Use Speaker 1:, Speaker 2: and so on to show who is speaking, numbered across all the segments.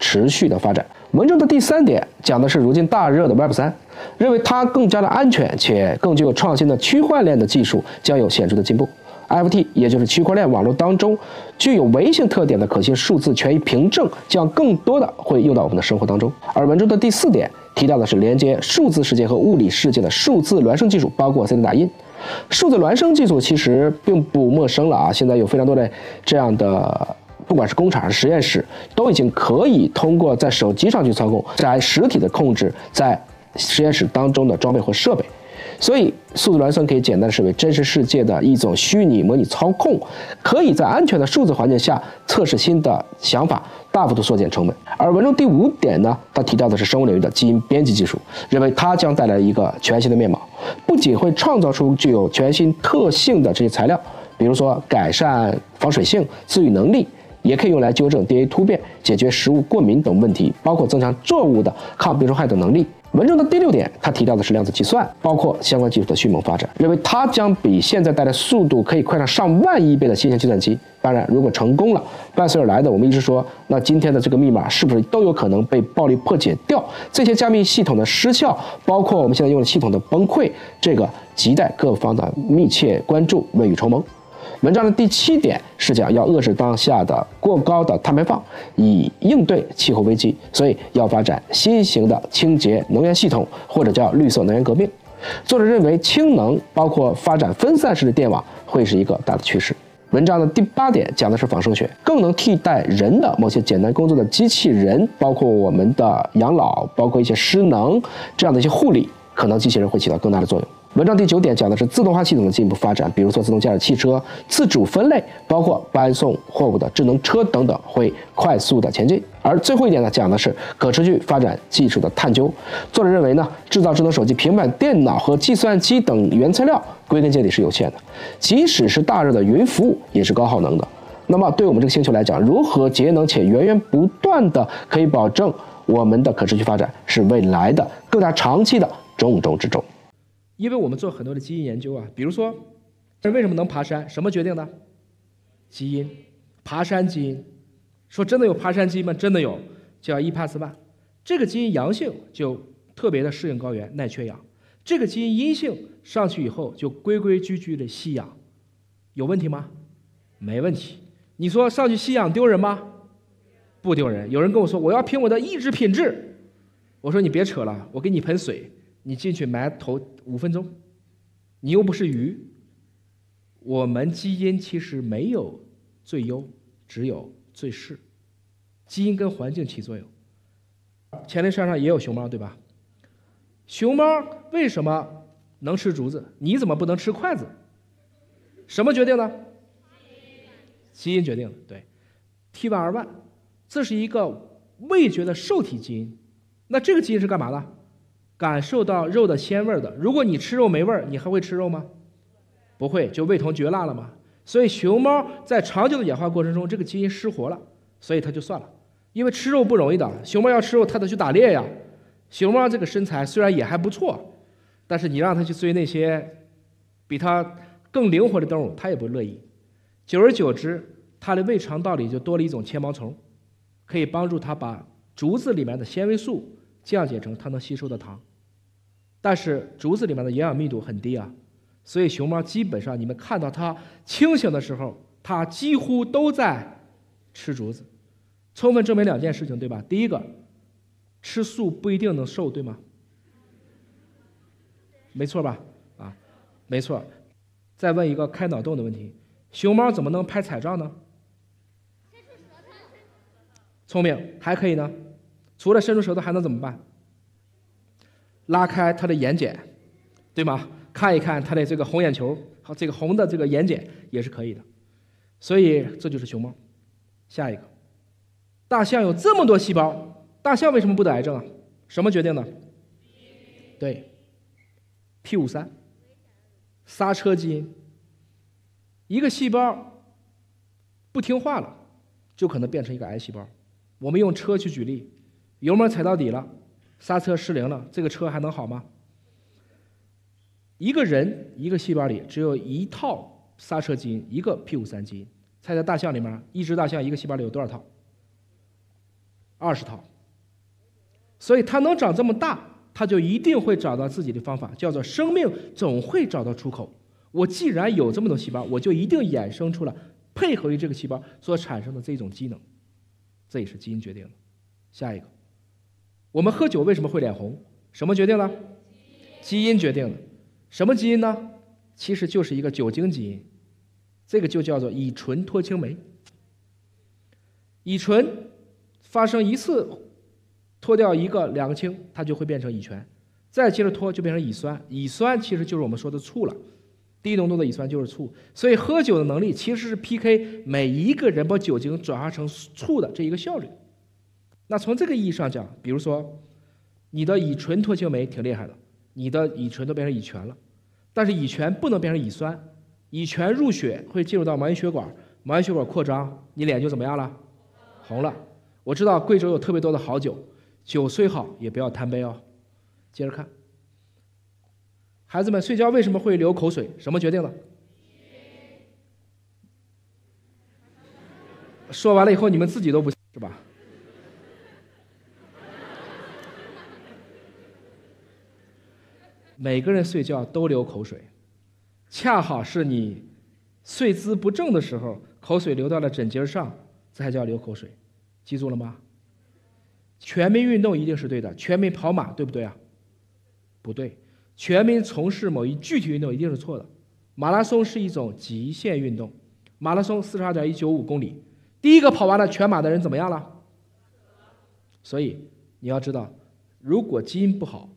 Speaker 1: 持续的发展。文中的第三点讲的是如今大热的 Web 三，认为它更加的安全且更具有创新的区块链的技术将有显著的进步。FT 也就是区块链网络当中具有微型特点的可信数字权益凭证，将更多的会用到我们的生活当中。而文中的第四点提到的是连接数字世界和物理世界的数字孪生技术，包括 3D 打印。数字孪生技术其实并不陌生了啊，现在有非常多的这样的，不管是工厂还是实验室，都已经可以通过在手机上去操控，在实体的控制在实验室当中的装备和设备。所以，数字孪生可以简单的视为真实世界的一种虚拟模拟操控，可以在安全的数字环境下测试新的想法，大幅度缩减成本。而文中第五点呢，它提到的是生物领域的基因编辑技术，认为它将带来一个全新的面貌，不仅会创造出具有全新特性的这些材料，比如说改善防水性、自愈能力，也可以用来纠正 DNA 突变、解决食物过敏等问题，包括增强作物的抗病虫害等能力。文中的第六点，它提到的是量子计算，包括相关技术的迅猛发展，认为它将比现在带来速度可以快上上万亿倍的新型计算机。当然，如果成功了，伴随而来的，我们一直说，那今天的这个密码是不是都有可能被暴力破解掉？这些加密系统的失效，包括我们现在用的系统的崩溃，这个亟待各方的密切关注，未雨绸缪。文章的第七点是讲要遏制当下的过高的碳排放，以应对气候危机，所以要发展新型的清洁能源系统，或者叫绿色能源革命。作者认为氢能包括发展分散式的电网会是一个大的趋势。文章的第八点讲的是仿生学，更能替代人的某些简单工作的机器人，包括我们的养老，包括一些失能这样的一些护理，可能机器人会起到更大的作用。文章第九点讲的是自动化系统的进一步发展，比如说自动驾驶汽车、自主分类，包括搬送货物的智能车等等，会快速的前进。而最后一点呢，讲的是可持续发展技术的探究。作者认为呢，制造智能手机、平板电脑和计算机等原材料，归根结底是有限的，即使是大热的云服务也是高耗能的。那么对我们这个星球来讲，如何节能且源源不断的可以保证我们的可持续发展，是未来的更加长期的重中之重。
Speaker 2: 因为我们做很多的基因研究啊，比如说，人为什么能爬山？什么决定的？基因，爬山基因。说真的有爬山基因吗？真的有，叫 EPAS1。这个基因阳性就特别的适应高原，耐缺氧。这个基因阴性上去以后就规规矩矩的吸氧，有问题吗？没问题。你说上去吸氧丢人吗？不丢人。有人跟我说我要凭我的意志品质，我说你别扯了，我给你盆水。你进去埋头五分钟，你又不是鱼。我们基因其实没有最优，只有最适。基因跟环境起作用。黔灵山上也有熊猫，对吧？熊猫为什么能吃竹子？你怎么不能吃筷子？什么决定的？基因决定的。对，T 万 R 万，这是一个味觉的受体基因。那这个基因是干嘛的？感受到肉的鲜味的，如果你吃肉没味儿，你还会吃肉吗？不会，就味同嚼蜡了嘛。所以熊猫在长久的演化过程中，这个基因失活了，所以它就算了。因为吃肉不容易的，熊猫要吃肉，它得去打猎呀。熊猫这个身材虽然也还不错，但是你让它去追那些比它更灵活的动物，它也不乐意。久而久之，它的胃肠道里就多了一种纤毛虫，可以帮助它把竹子里面的纤维素降解成它能吸收的糖。但是竹子里面的营养密度很低啊，所以熊猫基本上你们看到它清醒的时候，它几乎都在吃竹子，充分证明两件事情，对吧？第一个，吃素不一定能瘦，对吗？没错吧？啊，没错。再问一个开脑洞的问题：熊猫怎么能拍彩照呢？聪明，还可以呢。除了伸出舌头，还能怎么办？拉开它的眼睑，对吗？看一看它的这个红眼球，和，这个红的这个眼睑也是可以的。所以这就是熊猫。下一个，大象有这么多细胞，大象为什么不得癌症啊？什么决定的？对，P 五三，刹车基因。一个细胞不听话了，就可能变成一个癌细胞。我们用车去举例，油门踩到底了。刹车失灵了，这个车还能好吗？一个人一个细胞里只有一套刹车基因，一个 P 五三基因。猜猜大象里面，一只大象一个细胞里有多少套？二十套。所以它能长这么大，它就一定会找到自己的方法，叫做生命总会找到出口。我既然有这么多细胞，我就一定衍生出了配合于这个细胞所产生的这种机能，这也是基因决定的。下一个，我们喝酒为什么会脸红？什么决定的？基因决定的。什么基因呢？其实就是一个酒精基因，这个就叫做乙醇脱氢酶。乙醇发生一次脱掉一个两个氢，它就会变成乙醛，再接着脱就变成乙酸。乙酸其实就是我们说的醋了，低浓度的乙酸就是醋。所以喝酒的能力其实是 PK 每一个人把酒精转化成醋的这一个效率。那从这个意义上讲，比如说你的乙醇脱氢酶挺厉害的，你的乙醇都变成乙醛了，但是乙醛不能变成乙酸，乙醛入血会进入到毛细血管，毛细血管扩张，你脸就怎么样了？红了，我知道贵州有特别多的好酒，酒虽好也不要贪杯哦。接着看，孩子们睡觉为什么会流口水？什么决定的？说完了以后，你们自己都不是吧？每个人睡觉都流口水，恰好是你睡姿不正的时候，口水流到了枕巾上。这才叫流口水，记住了吗？全民运动一定是对的，全民跑马对不对啊？不对，全民从事某一具体运动一定是错的。马拉松是一种极限运动，马拉松四十二点一九五公里，第一个跑完了全马的人怎么样了？所以你要知道，如果基因不好，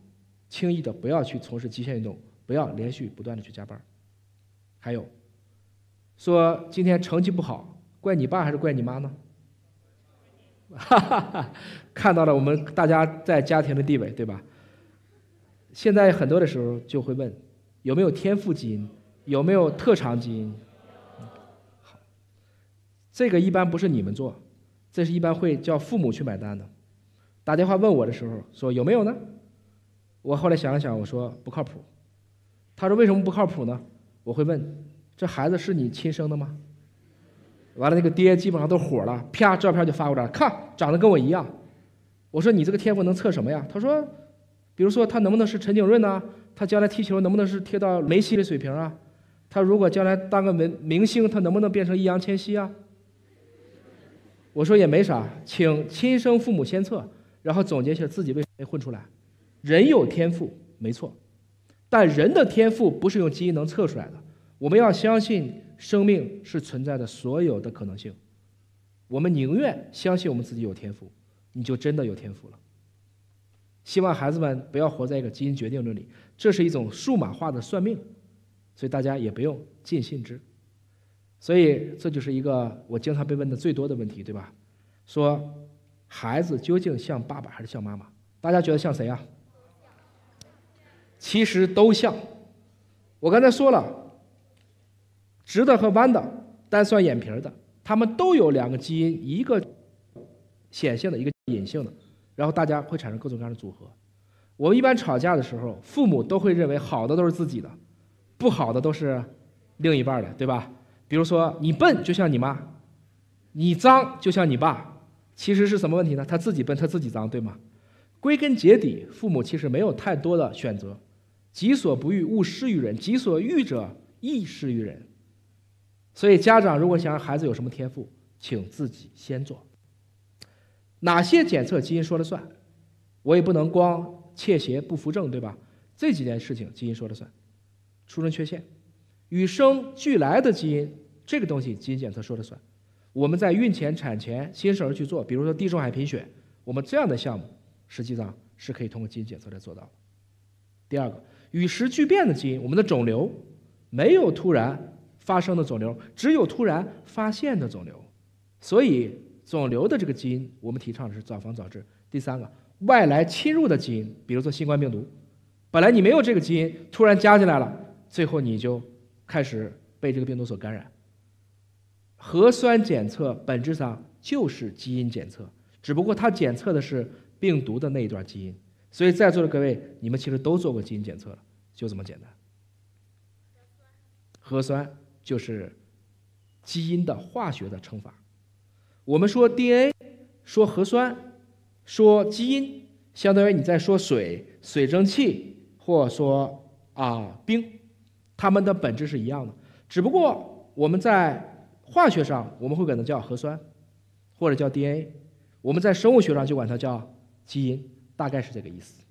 Speaker 2: 轻易的不要去从事极限运动，不要连续不断的去加班。还有，说今天成绩不好。怪你爸还是怪你妈呢？哈哈哈，看到了我们大家在家庭的地位，对吧？现在很多的时候就会问，有没有天赋基因，有没有特长基因？好，这个一般不是你们做，这是一般会叫父母去买单的。打电话问我的时候说有没有呢？我后来想了想，我说不靠谱。他说为什么不靠谱呢？我会问，这孩子是你亲生的吗？完了，那个爹基本上都火了，啪，照片就发过来，看长得跟我一样。我说你这个天赋能测什么呀？他说，比如说他能不能是陈景润呢？他将来踢球能不能是踢到梅西的水平啊？他如果将来当个明明星，他能不能变成易烊千玺啊？我说也没啥，请亲生父母先测，然后总结一下自己为什么没混出来。人有天赋，没错，但人的天赋不是用基因能测出来的。我们要相信。生命是存在的所有的可能性，我们宁愿相信我们自己有天赋，你就真的有天赋了。希望孩子们不要活在一个基因决定论里，这是一种数码化的算命，所以大家也不用尽信之。所以这就是一个我经常被问的最多的问题，对吧？说孩子究竟像爸爸还是像妈妈？大家觉得像谁啊？其实都像。我刚才说了。直的和弯的，单双眼皮的，他们都有两个基因，一个显性的，一个隐性的，然后大家会产生各种各样的组合。我们一般吵架的时候，父母都会认为好的都是自己的，不好的都是另一半的，对吧？比如说你笨就像你妈，你脏就像你爸，其实是什么问题呢？他自己笨，他自己脏，对吗？归根结底，父母其实没有太多的选择，己所不欲，勿施于人；己所欲者，亦施于人。所以，家长如果想让孩子有什么天赋，请自己先做。哪些检测基因说了算？我也不能光窃邪不扶正，对吧？这几件事情基因说了算。出生缺陷、与生俱来的基因，这个东西基因检测说了算。我们在孕前、产前、新生儿去做，比如说地中海贫血，我们这样的项目实际上是可以通过基因检测来做到的。第二个，与时俱变的基因，我们的肿瘤没有突然。发生的肿瘤只有突然发现的肿瘤，所以肿瘤的这个基因，我们提倡的是早防早治。第三个，外来侵入的基因，比如说新冠病毒，本来你没有这个基因，突然加进来了，最后你就开始被这个病毒所感染。核酸检测本质上就是基因检测，只不过它检测的是病毒的那一段基因。所以在座的各位，你们其实都做过基因检测了，就这么简单。核酸。就是基因的化学的称法。我们说 DNA，说核酸，说基因，相当于你在说水、水蒸气，或说啊冰，它们的本质是一样的，只不过我们在化学上我们会管它叫核酸，或者叫 DNA；我们在生物学上就管它叫基因，大概是这个意思。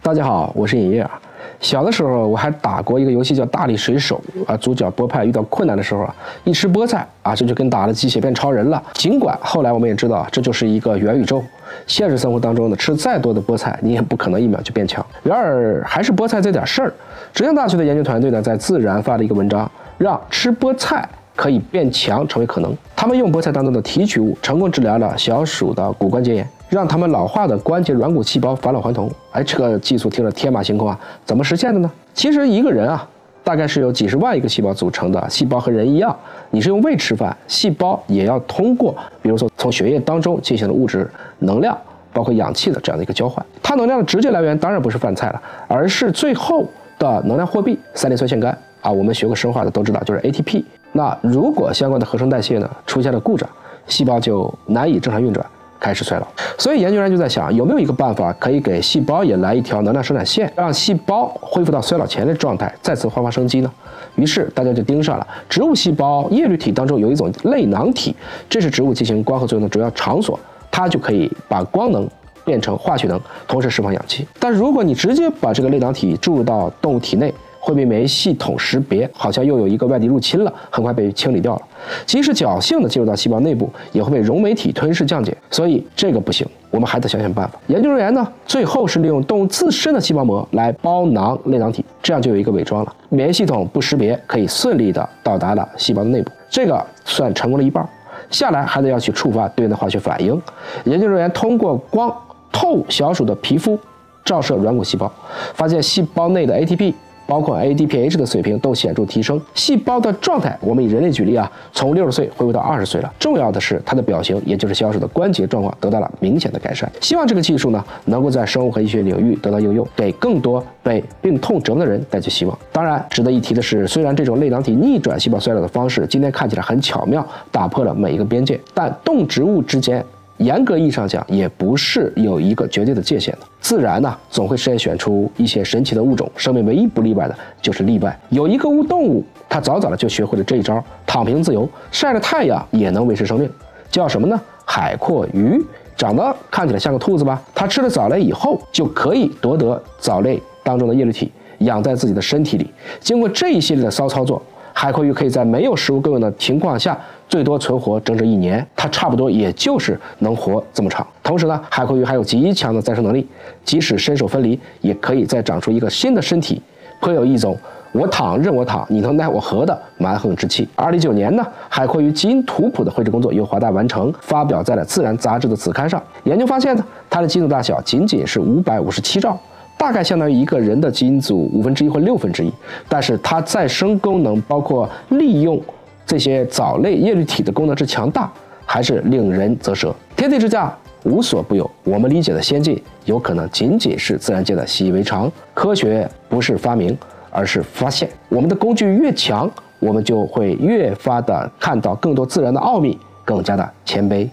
Speaker 1: 大家好，我是尹烨啊。小的时候我还打过一个游戏叫《大力水手》啊，主角波派遇到困难的时候啊，一吃菠菜啊，这就跟打了鸡血变超人了。尽管后来我们也知道这就是一个元宇宙，现实生活当中呢，吃再多的菠菜，你也不可能一秒就变强。然而还是菠菜这点事儿，浙江大学的研究团队呢，在《自然》发了一个文章，让吃菠菜可以变强成为可能。他们用菠菜当中的提取物，成功治疗了小鼠的骨关节炎。让他们老化的关节软骨细胞返老还童。哎，这个技术听着天马行空啊，怎么实现的呢？其实一个人啊，大概是由几十万一个细胞组成的，细胞和人一样，你是用胃吃饭，细胞也要通过，比如说从血液当中进行的物质、能量，包括氧气的这样的一个交换。它能量的直接来源当然不是饭菜了，而是最后的能量货币——三磷酸腺苷啊。我们学过生化的都知道，就是 ATP。那如果相关的合成代谢呢出现了故障，细胞就难以正常运转。开始衰老，所以研究人员就在想，有没有一个办法可以给细胞也来一条能量生产线，让细胞恢复到衰老前的状态，再次焕发生机呢？于是大家就盯上了植物细胞叶绿体当中有一种类囊体，这是植物进行光合作用的主要场所，它就可以把光能变成化学能，同时释放氧气。但如果你直接把这个类囊体注入到动物体内，会被免疫系统识别，好像又有一个外敌入侵了，很快被清理掉了。即使侥幸的进入到细胞内部，也会被溶酶体吞噬降解。所以这个不行，我们还得想想办法。研究人员呢，最后是利用动物自身的细胞膜来包囊类囊体，这样就有一个伪装了，免疫系统不识别，可以顺利的到达了细胞的内部。这个算成功了一半。下来还得要去触发对应的化学反应。研究人员通过光透小鼠的皮肤，照射软骨细胞，发现细胞内的 ATP。包括 ADPH 的水平都显著提升，细胞的状态，我们以人类举例啊，从六十岁恢复到二十岁了。重要的是它的表型，也就是小鼠的关节状况得到了明显的改善。希望这个技术呢，能够在生物和医学领域得到应用，给更多被病痛折磨的人带去希望。当然，值得一提的是，虽然这种类囊体逆转细胞衰老的方式今天看起来很巧妙，打破了每一个边界，但动植物之间。严格意义上讲，也不是有一个绝对的界限的。自然呢，总会筛选出一些神奇的物种。生命唯一不例外的就是例外。有一个物动物，它早早的就学会了这一招，躺平自由，晒着太阳也能维持生命。叫什么呢？海蛞蝓，长得看起来像个兔子吧？它吃了藻类以后，就可以夺得藻类当中的叶绿体，养在自己的身体里。经过这一系列的骚操作。海阔鱼可以在没有食物供应的情况下，最多存活整整一年。它差不多也就是能活这么长。同时呢，海蛞蝓还有极强的再生能力，即使身首分离，也可以再长出一个新的身体，颇有一种我躺任我躺，你能奈我何的蛮横之气。二零一九年呢，海蛞蝓基因图谱的绘制工作由华大完成，发表在了《自然》杂志的子刊上。研究发现呢，它的基因组大小仅仅是五百五十七兆。大概相当于一个人的基因组五分之一或六分之一，但是它再生功能，包括利用这些藻类叶绿体的功能之强大，还是令人啧舌。天地之价，无所不有。我们理解的先进，有可能仅仅是自然界的习以为常。科学不是发明，而是发现。我们的工具越强，我们就会越发的看到更多自然的奥秘，更加的谦卑。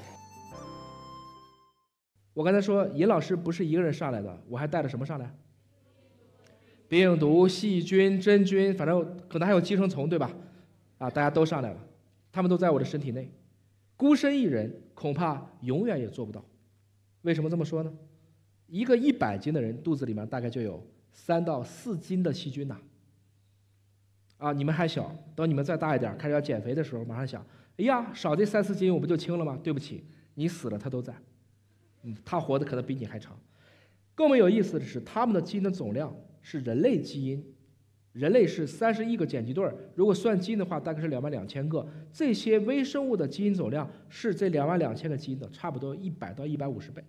Speaker 2: 我刚才说，尹老师不是一个人上来的，我还带了什么上来？病毒、细菌、真菌，反正可能还有寄生虫，对吧？啊，大家都上来了，他们都在我的身体内，孤身一人恐怕永远也做不到。为什么这么说呢？一个一百斤的人肚子里面大概就有三到四斤的细菌呐。啊，你们还小，等你们再大一点，开始要减肥的时候，马上想，哎呀，少这三四斤，我不就轻了吗？对不起，你死了，他都在。嗯，他活的可能比你还长。更为有意思的是，他们的基因的总量是人类基因，人类是三十亿个碱基对儿，如果算基因的话，大概是两万两千个。这些微生物的基因总量是这两万两千个基因的差不多一百到一百五十倍。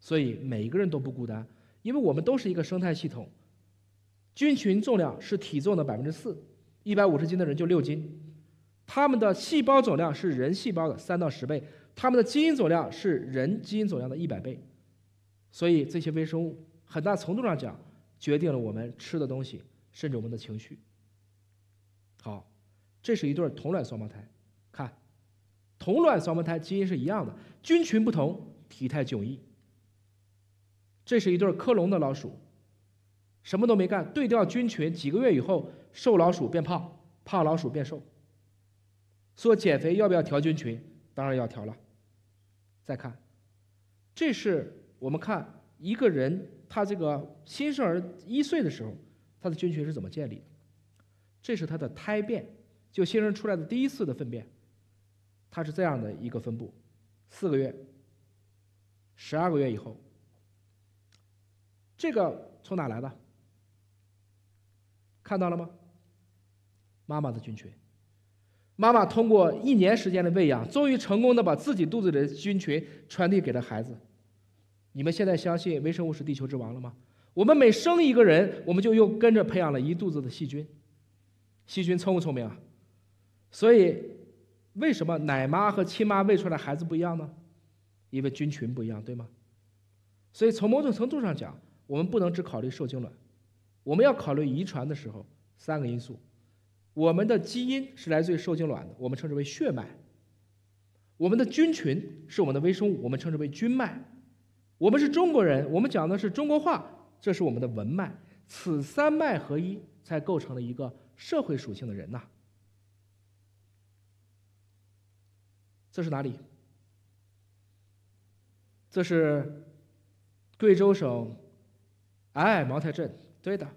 Speaker 2: 所以每一个人都不孤单，因为我们都是一个生态系统。菌群重量是体重的百分之四，一百五十斤的人就六斤。他们的细胞总量是人细胞的三到十倍。他们的基因总量是人基因总量的一百倍，所以这些微生物很大程度上讲决定了我们吃的东西，甚至我们的情绪。好，这是一对同卵双胞胎，看，同卵双胞胎基因是一样的，菌群不同，体态迥异。这是一对克隆的老鼠，什么都没干，对调菌群，几个月以后，瘦老鼠变胖，胖老鼠变瘦。说减肥要不要调菌群？当然要调了。再看，这是我们看一个人他这个新生儿一岁的时候，他的菌群是怎么建立的？这是他的胎便，就新生出来的第一次的粪便，它是这样的一个分布：四个月、十二个月以后，这个从哪来的？看到了吗？妈妈的菌群。妈妈通过一年时间的喂养，终于成功的把自己肚子里的菌群传递给了孩子。你们现在相信微生物是地球之王了吗？我们每生一个人，我们就又跟着培养了一肚子的细菌。细菌聪不聪明啊？所以，为什么奶妈和亲妈喂出来孩子不一样呢？因为菌群不一样，对吗？所以从某种程度上讲，我们不能只考虑受精卵，我们要考虑遗传的时候三个因素。我们的基因是来自于受精卵的，我们称之为血脉；我们的菌群是我们的微生物，我们称之为菌脉；我们是中国人，我们讲的是中国话，这是我们的文脉。此三脉合一，才构成了一个社会属性的人呐。这是哪里？这是贵州省哎茅台镇，对的，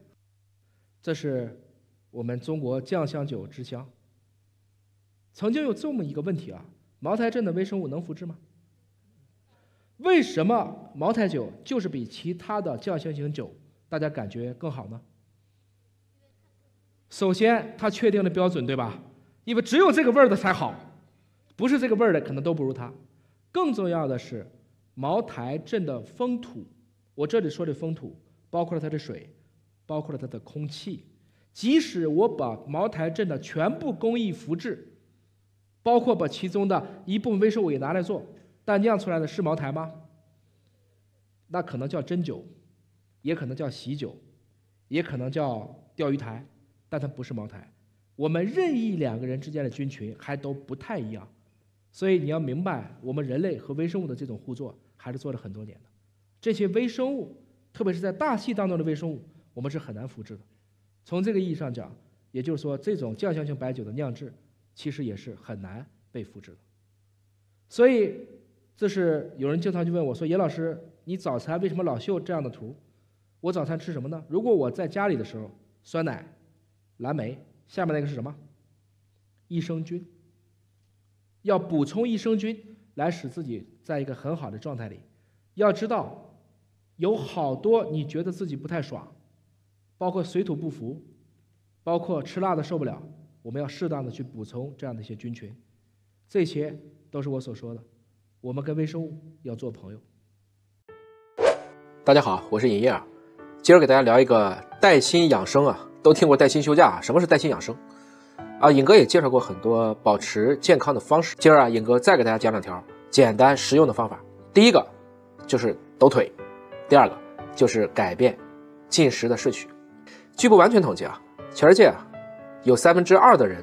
Speaker 2: 这是。我们中国酱香酒之乡，曾经有这么一个问题啊：茅台镇的微生物能复制吗？为什么茅台酒就是比其他的酱香型酒大家感觉更好呢？首先，它确定了标准，对吧？因为只有这个味儿的才好，不是这个味儿的可能都不如它。更重要的是，茅台镇的风土，我这里说的风土，包括了它的水，包括了它的空气。即使我把茅台镇的全部工艺复制，包括把其中的一部分微生物也拿来做，但酿出来的是茅台吗？那可能叫真酒，也可能叫喜酒，也可能叫钓鱼台，但它不是茅台。我们任意两个人之间的菌群还都不太一样，所以你要明白，我们人类和微生物的这种互作还是做了很多年的。这些微生物，特别是在大气当中的微生物，我们是很难复制的。从这个意义上讲，也就是说，这种酱香型白酒的酿制，其实也是很难被复制的。所以，这是有人经常就问我说：“严老师，你早餐为什么老秀这样的图？我早餐吃什么呢？如果我在家里的时候，酸奶、蓝莓，下面那个是什么？益生菌。要补充益生菌，来使自己在一个很好的状态里。要知道，有好多你觉得自己不太爽。”包括水土不服，包括吃辣的受不了，我们要适当的去补充这样的一些菌群，这些都是我所说的。我们跟微生物要做朋友。
Speaker 1: 大家好，我是尹烨，今儿给大家聊一个带薪养生啊，都听过带薪休假啊，什么是带薪养生？啊，尹哥也介绍过很多保持健康的方式，今儿啊，尹哥再给大家讲两条简单实用的方法。第一个就是抖腿，第二个就是改变进食的顺序。据不完全统计啊，全世界啊，有三分之二的人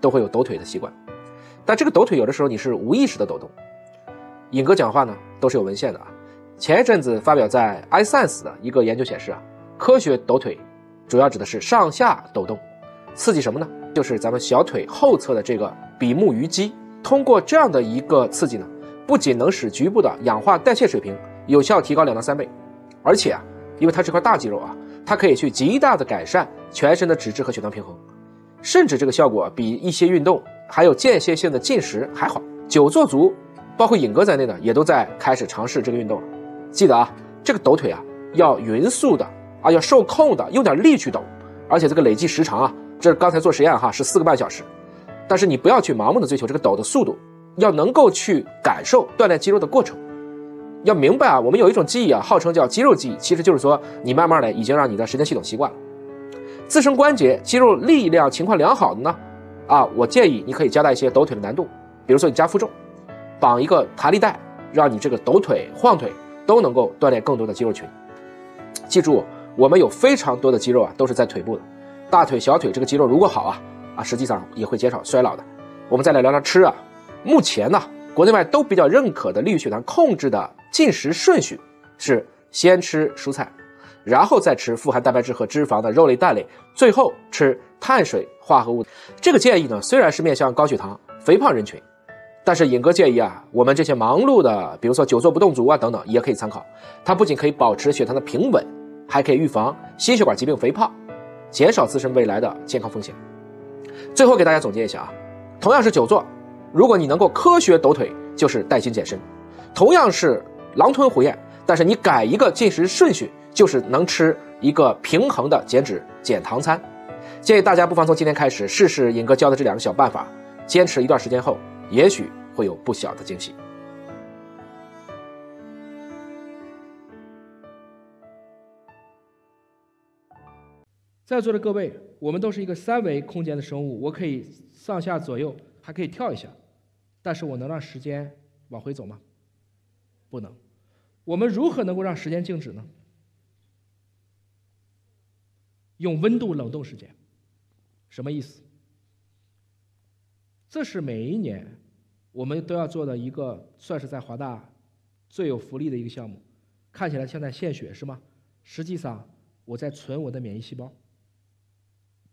Speaker 1: 都会有抖腿的习惯，但这个抖腿有的时候你是无意识的抖动。尹哥讲话呢都是有文献的啊。前一阵子发表在《iScience》的一个研究显示啊，科学抖腿主要指的是上下抖动，刺激什么呢？就是咱们小腿后侧的这个比目鱼肌。通过这样的一个刺激呢，不仅能使局部的氧化代谢水平有效提高两到三倍，而且啊，因为它是块大肌肉啊。它可以去极大的改善全身的脂质和血糖平衡，甚至这个效果比一些运动还有间歇性的进食还好。久坐族，包括尹哥在内呢也都在开始尝试这个运动了。记得啊，这个抖腿啊要匀速的啊，要受控的，用点力去抖，而且这个累计时长啊，这刚才做实验哈是四个半小时。但是你不要去盲目的追求这个抖的速度，要能够去感受锻炼肌肉的过程。要明白啊，我们有一种记忆啊，号称叫肌肉记忆，其实就是说你慢慢的已经让你的神经系统习惯了。自身关节肌肉力量情况良好的呢，啊，我建议你可以加大一些抖腿的难度，比如说你加负重，绑一个弹力带，让你这个抖腿、晃腿都能够锻炼更多的肌肉群。记住，我们有非常多的肌肉啊，都是在腿部的，大腿、小腿这个肌肉如果好啊，啊，实际上也会减少衰老的。我们再来聊聊吃啊，目前呢，国内外都比较认可的利于血糖控制的。进食顺序是
Speaker 3: 先吃蔬菜，然后再吃富含蛋白质和脂肪的肉类、蛋类，最后吃碳水化合物。这个建议呢，虽然是面向高血糖、肥胖人群，但是尹哥建议啊，我们这些忙碌的，比如说久坐不动族啊等等，也可以参考。它不仅可以保持血糖的平稳，还可以预防心血管疾病、肥胖，减少自身未来的健康风险。最后给大家总结一下啊，同样是久坐，如果你能够科学抖腿，就是带薪健身；同样是狼吞虎咽，但是你改一个进食顺序，就是能吃一个平衡的减脂减糖餐。建议大家不妨从今天开始试试尹哥教的这两个小办法，坚持一段时间后，也许会有不小的惊喜。
Speaker 2: 在座的各位，我们都是一个三维空间的生物，我可以上下左右，还可以跳一下，但是我能让时间往回走吗？不能。我们如何能够让时间静止呢？用温度冷冻时间，什么意思？这是每一年我们都要做的一个，算是在华大最有福利的一个项目。看起来像在献血是吗？实际上我在存我的免疫细胞。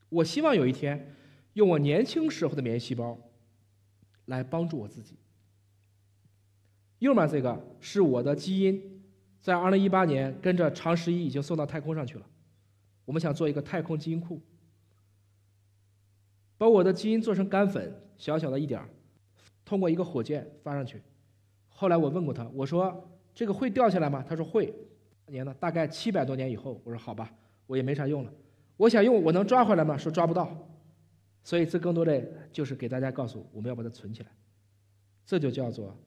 Speaker 2: 我希望有一天，用我年轻时候的免疫细胞来帮助我自己。右面这个是我的基因，在二零一八年跟着长十一已经送到太空上去了。我们想做一个太空基因库，把我的基因做成干粉，小小的一点儿，通过一个火箭发上去。后来我问过他，我说这个会掉下来吗？他说会。年呢？大概七百多年以后。我说好吧，我也没啥用了。我想用，我能抓回来吗？说抓不到，所以这更多的就是给大家告诉，我们要把它存起来，这就叫做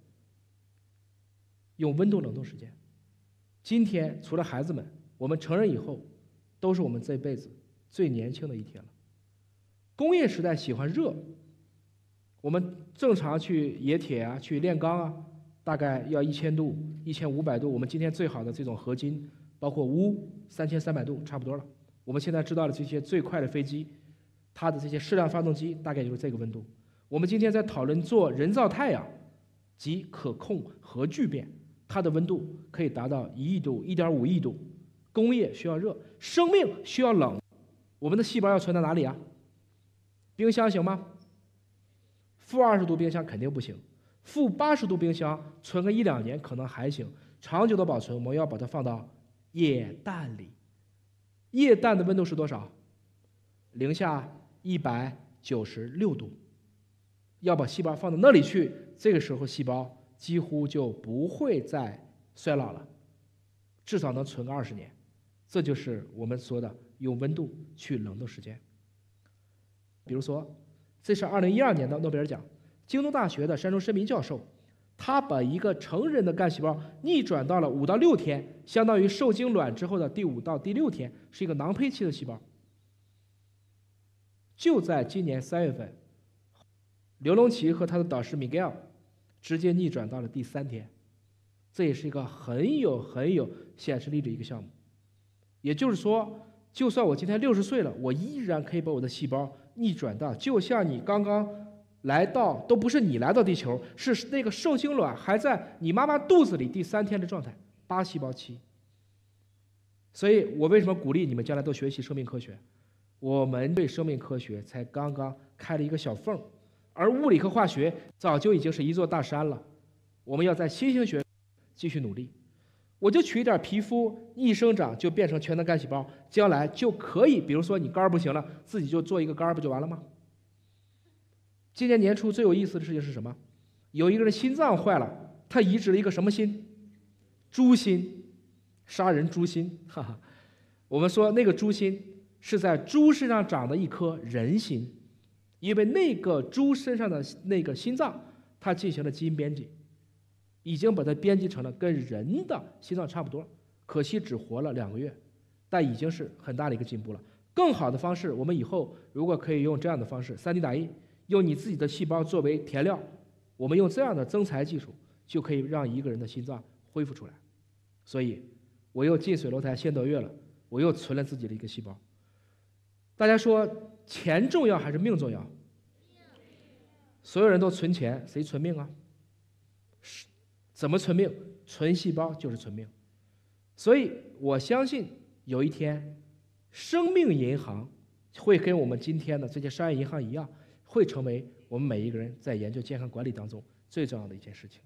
Speaker 2: 用温度冷冻时间。今天除了孩子们，我们成人以后，都是我们这辈子最年轻的一天了。工业时代喜欢热，我们正常去冶铁啊，去炼钢啊，大概要一千度、一千五百度。我们今天最好的这种合金，包括钨，三千三百度，差不多了。我们现在知道的这些最快的飞机，它的这些矢量发动机大概就是这个温度。我们今天在讨论做人造太阳及可控核聚变，它的温度可以达到一亿度、一点五亿度。工业需要热，生命需要冷。我们的细胞要存在哪里啊？冰箱行吗？负二十度冰箱肯定不行，负八十度冰箱存个一两年可能还行，长久的保存我们要把它放到液氮里。液氮的温度是多少？零下一百九十六度。要把细胞放到那里去，这个时候细胞几乎就不会再衰老了，至少能存个二十年。这就是我们说的用温度去冷冻时间。比如说，这是二零一二年的诺贝尔奖，京都大学的山中伸弥教授。他把一个成人的干细胞逆转到了五到六天，相当于受精卵之后的第五到第六天，是一个囊胚期的细胞。就在今年三月份，刘龙奇和他的导师 Miguel 直接逆转到了第三天，这也是一个很有很有显示力的一个项目。也就是说，就算我今天六十岁了，我依然可以把我的细胞逆转到，就像你刚刚。来到都不是你来到地球，是那个受精卵还在你妈妈肚子里第三天的状态，八细胞期。所以我为什么鼓励你们将来都学习生命科学？我们对生命科学才刚刚开了一个小缝，而物理和化学早就已经是一座大山了。我们要在新兴学继续努力。我就取一点皮肤一生长就变成全能干细胞，将来就可以，比如说你肝不行了，自己就做一个肝不就完了吗？今年年初最有意思的事情是什么？有一个人心脏坏了，他移植了一个什么心？猪心，杀人猪心，哈哈。我们说那个猪心是在猪身上长的一颗人心，因为那个猪身上的那个心脏，它进行了基因编辑，已经把它编辑成了跟人的心脏差不多，可惜只活了两个月，但已经是很大的一个进步了。更好的方式，我们以后如果可以用这样的方式，3D 打印。用你自己的细胞作为填料，我们用这样的增材技术，就可以让一个人的心脏恢复出来。所以，我又近水楼台先得月了，我又存了自己的一个细胞。大家说，钱重要还是命重要？所有人都存钱，谁存命啊？怎么存命？存细胞就是存命。所以我相信有一天，生命银行会跟我们今天的这些商业银行一样，会成为我们每一个人在研究健康管理当中最重要的一件事情。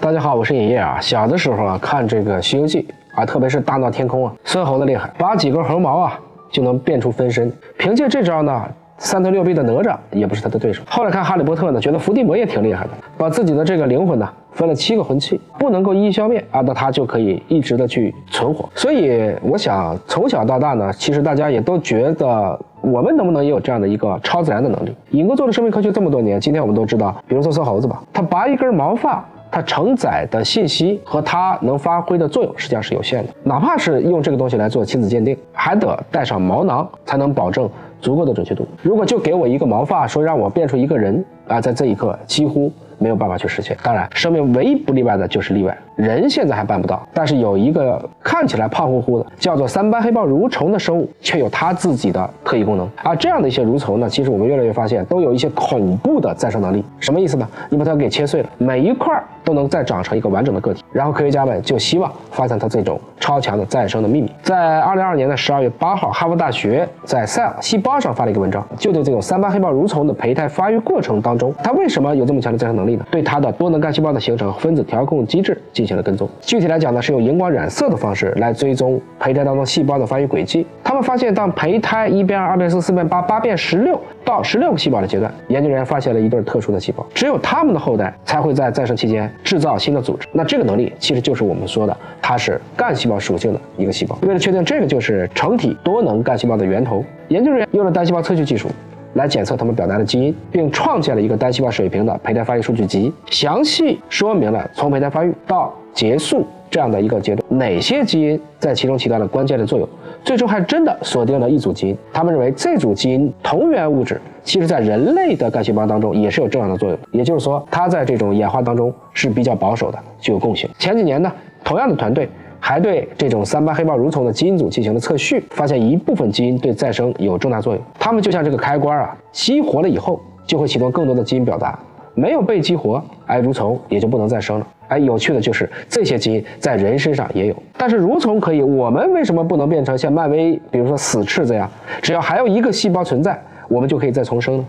Speaker 1: 大家好，我是尹烨啊。小的时候啊，看这个《西游记》啊，特别是大闹天宫啊，孙猴子厉害，拔几根猴毛啊就能变出分身。凭借这招呢，三头六臂的哪吒也不是他的对手。后来看《哈利波特》呢，觉得伏地魔也挺厉害的，把自己的这个灵魂呢分了七个魂器，不能够一一消灭啊，那他就可以一直的去存活。所以我想从小到大呢，其实大家也都觉得我们能不能也有这样的一个超自然的能力？尹哥做了生命科学这么多年，今天我们都知道，比如说孙猴子吧，他拔一根毛发。它承载的信息和它能发挥的作用实际上是有限的，哪怕是用这个东西来做亲子鉴定，还得带上毛囊才能保证足够的准确度。如果就给我一个毛发，说让我变出一个人啊，在这一刻几乎没有办法去实现。当然，生命唯一不例外的就是例外，人现在还办不到。但是有一个看起来胖乎乎的，叫做三斑黑豹蠕虫的生物，却有它自己的特异功能而。这样的一些蠕虫呢，其实我们越来越发现都有一些恐怖的再生能力。什么意思呢？你把它给切碎了，每一块都能再长成一个完整的个体。然后科学家们就希望发现它这种超强的再生的秘密。在二零二二年的十二月八号，哈佛大学在《Cell 细胞》上发了一个文章，就对这种三斑黑豹蠕虫的胚胎发育过程当中，它为什么有这么强的再生能力能力呢？对它的多能干细胞的形成和分子调控机制进行了跟踪。具体来讲呢，是用荧光染色的方式来追踪胚胎当中细胞的发育轨迹。他们发现，当胚胎一变二、二变四、四变八、八变十六到十六个细胞的阶段，研究人员发现了一对特殊的细胞，只有它们的后代才会在再生期间制造新的组织。那这个能力其实就是我们说的，它是干细胞属性的一个细胞。为了确定这个就是成体多能干细胞的源头，研究人员用了单细胞测序技术。来检测它们表达的基因，并创建了一个单细胞水平的胚胎发育数据集，详细说明了从胚胎发育到结束这样的一个阶段，哪些基因在其中起到了关键的作用。最终还真的锁定了一组基因，他们认为这组基因同源物质，其实在人类的干细胞当中也是有重要的作用，也就是说，它在这种演化当中是比较保守的，具有共性。前几年呢，同样的团队。还对这种三斑黑豹蠕虫的基因组进行了测序，发现一部分基因对再生有重大作用。它们就像这个开关啊，激活了以后就会启动更多的基因表达，没有被激活，哎，蠕虫也就不能再生了。哎，有趣的就是这些基因在人身上也有，但是蠕虫可以，我们为什么不能变成像漫威，比如说死翅这样，只要还有一个细胞存在，我们就可以再重生呢？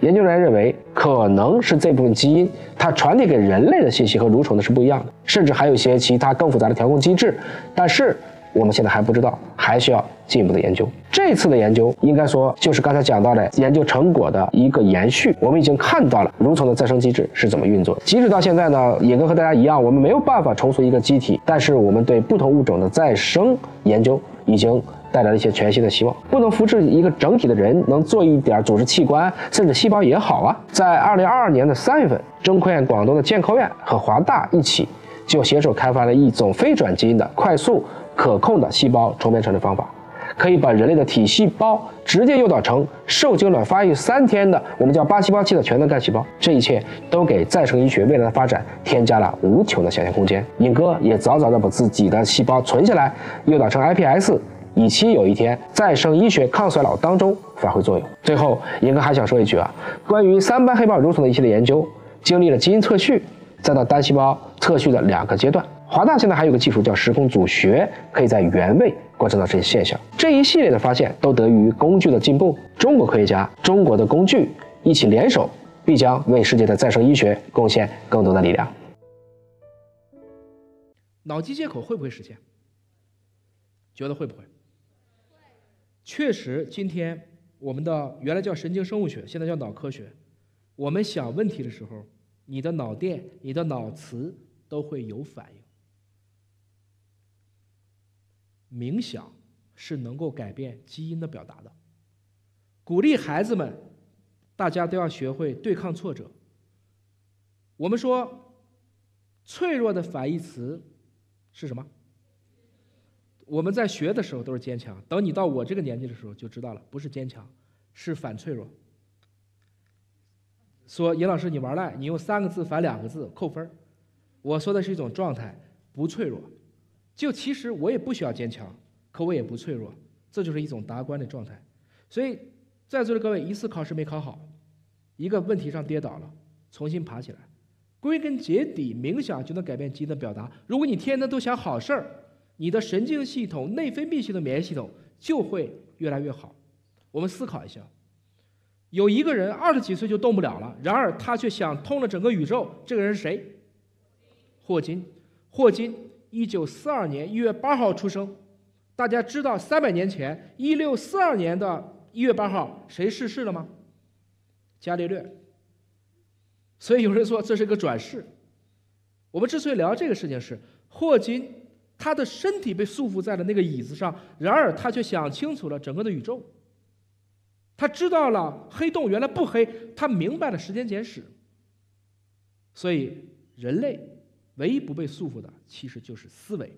Speaker 1: 研究人员认为，可能是这部分基因它传递给人类的信息和蠕虫的是不一样的，甚至还有一些其他更复杂的调控机制，但是我们现在还不知道，还需要进一步的研究。这次的研究应该说就是刚才讲到的研究成果的一个延续。我们已经看到了蠕虫的再生机制是怎么运作。即使到现在呢，也跟和大家一样，我们没有办法重塑一个机体，但是我们对不同物种的再生研究已经。带来了一些全新的希望。不能复制一个整体的人，能做一点组织器官，甚至细胞也好啊。在二零二二年的三月份，中科院广东的健科院和华大一起，就携手开发了一种非转基因的快速可控的细胞重编程的方法，可以把人类的体细胞直接诱导成受精卵发育三天的我们叫八细胞期的全能干细胞。这一切都给再生医学未来的发展添加了无穷的想象空间。尹哥也早早的把自己的细胞存下来，诱导成 iPS。以期有一天再生医学抗衰老当中发挥作用。最后，严哥还想说一句啊，关于三斑黑豹蠕虫的一系列研究，经历了基因测序，再到单细胞测序的两个阶段。华大现在还有个技术叫时空组学，可以在原位观测到这些现象。这一系列的发现都得益于工具的进步。中国科学家、中国的工具一起联手，必将为世界的再生医学贡献更多的力量。
Speaker 2: 脑机接口会不会实现？觉得会不会？确实，今天我们的原来叫神经生物学，现在叫脑科学。我们想问题的时候，你的脑电、你的脑磁都会有反应。冥想是能够改变基因的表达的。鼓励孩子们，大家都要学会对抗挫折。我们说，脆弱的反义词是什么？我们在学的时候都是坚强，等你到我这个年纪的时候就知道了，不是坚强，是反脆弱。说尹老师你玩赖，你用三个字反两个字扣分我说的是一种状态，不脆弱。就其实我也不需要坚强，可我也不脆弱，这就是一种达观的状态。所以在座的各位，一次考试没考好，一个问题上跌倒了，重新爬起来，归根结底，冥想就能改变基因的表达。如果你天天都想好事儿。你的神经系统、内分泌系统、免疫系统就会越来越好。我们思考一下，有一个人二十几岁就动不了了，然而他却想通了整个宇宙。这个人是谁？霍金。霍金一九四二年一月八号出生。大家知道三百年前一六四二年的一月八号谁逝世了吗？伽利略。所以有人说这是一个转世。我们之所以聊这个事情是，霍金他的身体被束缚在了那个椅子上，然而他却想清楚了整个的宇宙。他知道了黑洞原来不黑，他明白了时间简史。所以人类唯一不被束缚的，其实就是思维。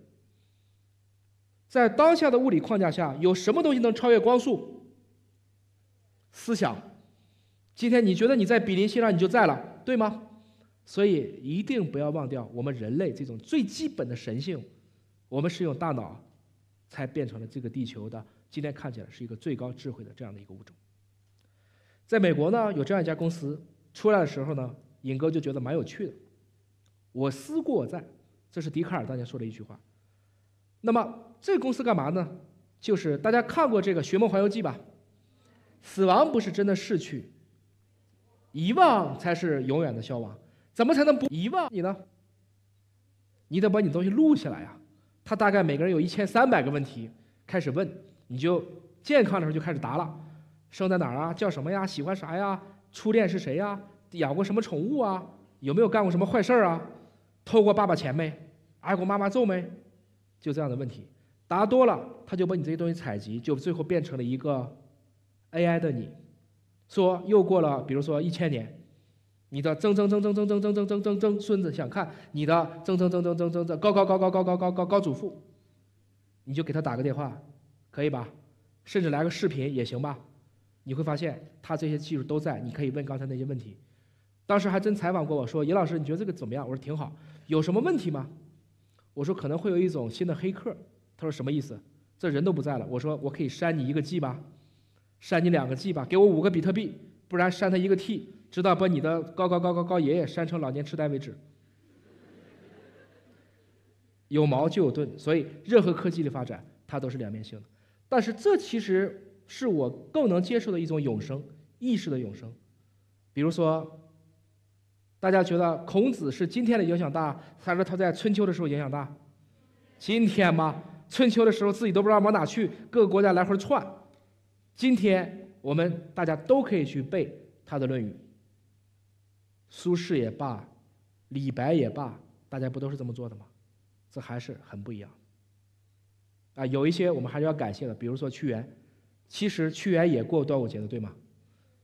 Speaker 2: 在当下的物理框架下，有什么东西能超越光速？思想。今天你觉得你在比邻星上，你就在了，对吗？所以一定不要忘掉我们人类这种最基本的神性。我们是用大脑才变成了这个地球的，今天看起来是一个最高智慧的这样的一个物种。在美国呢，有这样一家公司出来的时候呢，尹哥就觉得蛮有趣的。我思过在，这是笛卡尔当年说的一句话。那么这公司干嘛呢？就是大家看过这个《寻梦环游记》吧？死亡不是真的逝去，遗忘才是永远的消亡。怎么才能不遗忘你呢？你得把你东西录下来呀。他大概每个人有一千三百个问题，开始问，你就健康的时候就开始答了。生在哪儿啊？叫什么呀？喜欢啥呀？初恋是谁呀？养过什么宠物啊？有没有干过什么坏事儿啊？偷过爸爸钱没？挨过妈妈揍没？就这样的问题，答多了，他就把你这些东西采集，就最后变成了一个 AI 的你。说又过了，比如说一千年。你的曾曾曾曾曾曾曾曾曾曾曾孙子想看你的曾曾曾曾曾曾曾高高高高高高高高高祖父，你就给他打个电话，可以吧？甚至来个视频也行吧？你会发现他这些技术都在，你可以问刚才那些问题。当时还真采访过我说：“尹老师，你觉得这个怎么样？”我说：“挺好。”有什么问题吗？我说：“可能会有一种新的黑客。”他说：“什么意思？这人都不在了。”我说：“我可以删你一个 G 吧，删你两个 G 吧，给我五个比特币，不然删他一个 T。”直到把你的高高高高高爷爷删成老年痴呆为止。有矛就有盾，所以任何科技的发展，它都是两面性的。但是这其实是我更能接受的一种永生意识的永生。比如说，大家觉得孔子是今天的影响大，还是他在春秋的时候影响大？今天吗？春秋的时候自己都不知道往哪去，各个国家来回窜。今天我们大家都可以去背他的《论语》。苏轼也罢，李白也罢，大家不都是这么做的吗？这还是很不一样。啊，有一些我们还是要感谢的，比如说屈原，其实屈原也过端午节的，对吗？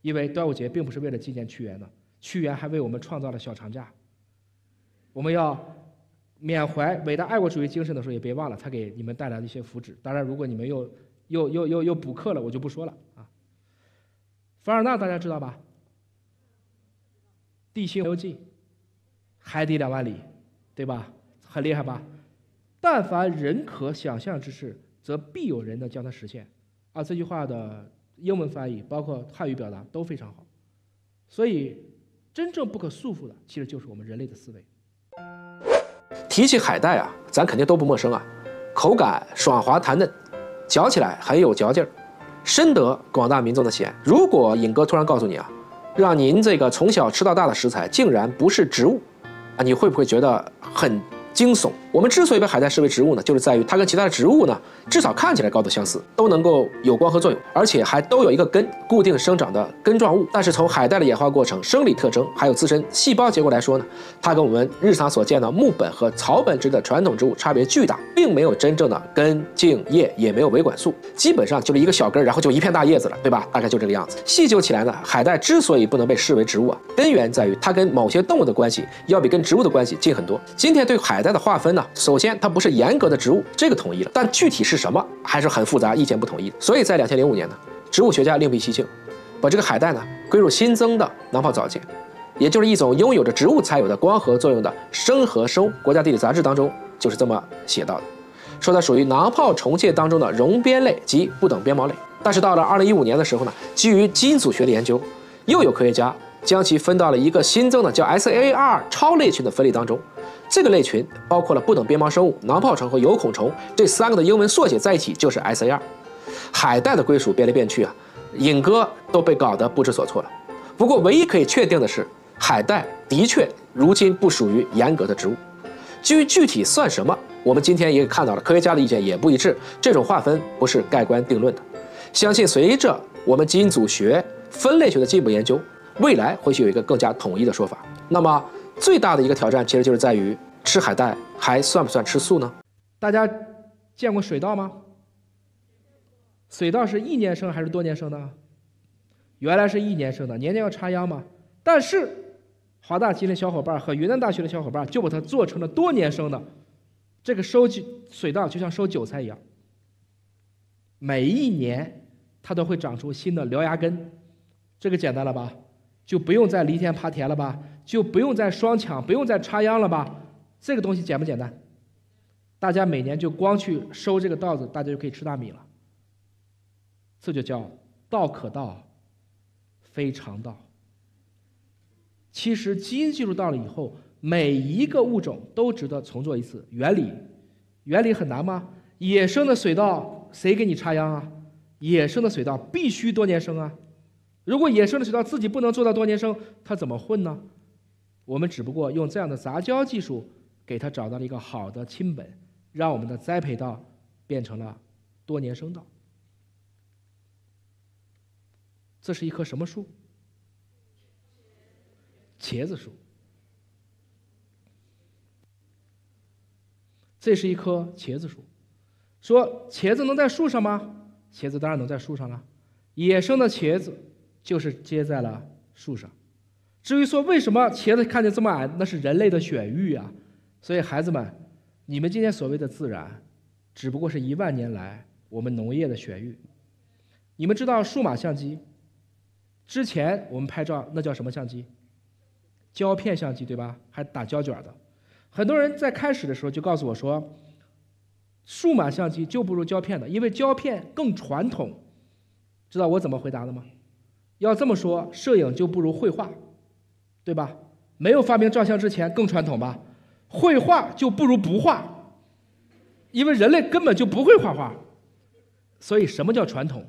Speaker 2: 因为端午节并不是为了纪念屈原的，屈原还为我们创造了小长假。我们要缅怀伟大爱国主义精神的时候，也别忘了他给你们带来的一些福祉。当然，如果你们又又又又又补课了，我就不说了啊。凡尔纳大家知道吧？地心游记，海底两万里，对吧？很厉害吧？但凡人可想象之事，则必有人能将它实现。啊，这句话的英文翻译包括汉语表达都非常好。所以，真正不可束缚的，其实就是我们人类的思维。
Speaker 1: 提起海带啊，咱肯定都不陌生啊，口感爽滑弹嫩，嚼起来很有嚼劲儿，深得广大民众的喜爱。如果尹哥突然告诉你啊。让您这个从小吃到大的食材竟然不是植物，啊，你会不会觉得很惊悚？我们之所以把海带视为植物呢，就是在于它跟其他的植物呢，至少看起来高度相似，都能够有光合作用，而且还都有一个根，固定生长的根状物。但是从海带的演化过程、生理特征，还有自身细胞结构来说呢，它跟我们日常所见的木本和草本植的传统植物差别巨大，并没有真正的根茎叶，也没有维管束，基本上就是一个小根，然后就一片大叶子了，对吧？大概就这个样子。细究起来呢，海带之所以不能被视为植物啊，根源在于它跟某些动物的关系要比跟植物的关系近很多。今天对海带的划分。首先，它不是严格的植物，这个统一了，但具体是什么还是很复杂，意见不统一。所以在两千零五年呢，植物学家另辟蹊径，把这个海带呢归入新增的囊泡藻界，也就是一种拥有着植物才有的光合作用的生和生。国家地理杂志当中就是这么写到的，说它属于囊泡虫界当中的绒边类及不等鞭毛类。但是到了二零一五年的时候呢，基于基因组学的研究，又有科学家将其分到了一个新增的叫 SAR 超类群的分类当中。
Speaker 3: 这个类群包括了不等鞭毛生物、囊泡虫和有孔虫这三个的英文缩写在一起就是 SAR。海带的归属变来变去啊，尹哥都被搞得不知所措了。不过唯一可以确定的是，海带的确如今不属于严格的植物。至于具体算什么，我们今天也看到了，科学家的意见也不一致。这种划分不是盖棺定论的。相信随着我们基因组学、分类学的进一步研究，未来或许有一个更加统一的说法。那么最大的一个挑战，其实就是在于吃海带还算不算吃素呢？
Speaker 2: 大家见过水稻吗？水稻是一年生还是多年生的？原来是一年生的，年年要插秧嘛。但是华大基因的小伙伴和云南大学的小伙伴就把它做成了多年生的。这个收水稻就像收韭菜一样，每一年它都会长出新的獠牙根。这个简单了吧？就不用再犁田耙田了吧？就不用再双抢，不用再插秧了吧？这个东西简不简单？大家每年就光去收这个稻子，大家就可以吃大米了。这就叫道可道，非常道。其实基因技术到了以后，每一个物种都值得重做一次原理。原理很难吗？野生的水稻谁给你插秧啊？野生的水稻必须多年生啊。如果野生的水稻自己不能做到多年生，它怎么混呢？我们只不过用这样的杂交技术，给它找到了一个好的亲本，让我们的栽培稻变成了多年生稻。这是一棵什么树？茄子树。这是一棵茄子树。说茄子能在树上吗？茄子当然能在树上了。野生的茄子就是结在了树上。至于说为什么茄子看见这么矮，那是人类的选育啊。所以孩子们，你们今天所谓的自然，只不过是一万年来我们农业的选育。你们知道数码相机？之前我们拍照那叫什么相机？胶片相机对吧？还打胶卷的。很多人在开始的时候就告诉我说，数码相机就不如胶片的，因为胶片更传统。知道我怎么回答的吗？要这么说，摄影就不如绘画，对吧？没有发明照相之前更传统吧？绘画就不如不画，因为人类根本就不会画画。所以什么叫传统？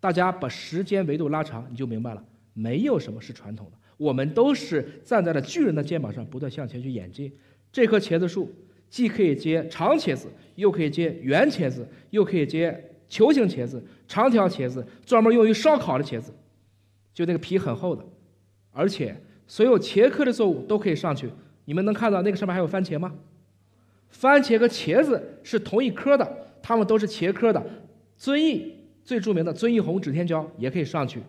Speaker 2: 大家把时间维度拉长，你就明白了，没有什么是传统的，我们都是站在了巨人的肩膀上，不断向前去演进。这棵茄子树既可以结长茄子，又可以结圆茄子，又可以结球形茄子、长条茄子，专门用于烧烤的茄子，就那个皮很厚的，而且所有茄科的作物都可以上去。你们能看到那个上面还有番茄吗？番茄和茄子是同一科的，它们都是茄科的，遵义。最著名的遵义红指天椒也可以上去，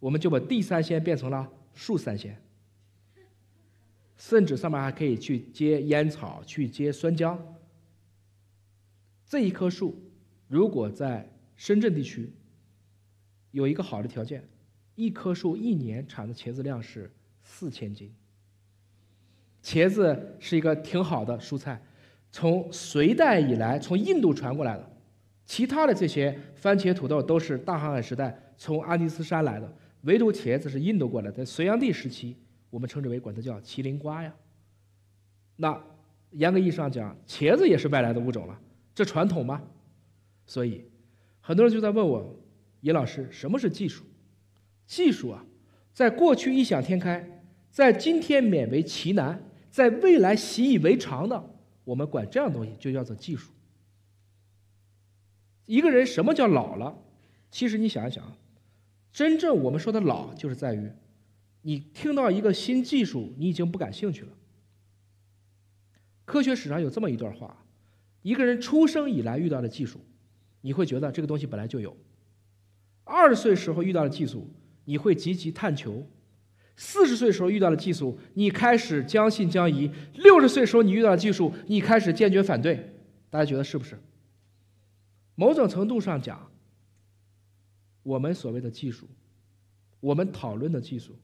Speaker 2: 我们就把地三鲜变成了树三鲜，甚至上面还可以去接烟草，去接酸浆。这一棵树，如果在深圳地区有一个好的条件，一棵树一年产的茄子量是四千斤。茄子是一个挺好的蔬菜，从隋代以来从印度传过来的。其他的这些番茄、土豆都是大航海时代从阿迪斯山来的，唯独茄子是印度过来的。隋炀帝时期，我们称之为管它叫麒麟瓜呀。那严格意义上讲，茄子也是外来的物种了，这传统吗？所以，很多人就在问我，尹老师，什么是技术？技术啊，在过去异想天开，在今天勉为其难，在未来习以为常的，我们管这样东西就叫做技术。一个人什么叫老了？其实你想一想，真正我们说的老，就是在于你听到一个新技术，你已经不感兴趣了。科学史上有这么一段话：一个人出生以来遇到的技术，你会觉得这个东西本来就有；二十岁时候遇到的技术，你会积极探求；四十岁时候遇到的技术，你开始将信将疑；六十岁时候你遇到的技术，你开始坚决反对。大家觉得是不是？某种程度上讲，我们所谓的技术，我们讨论的技术，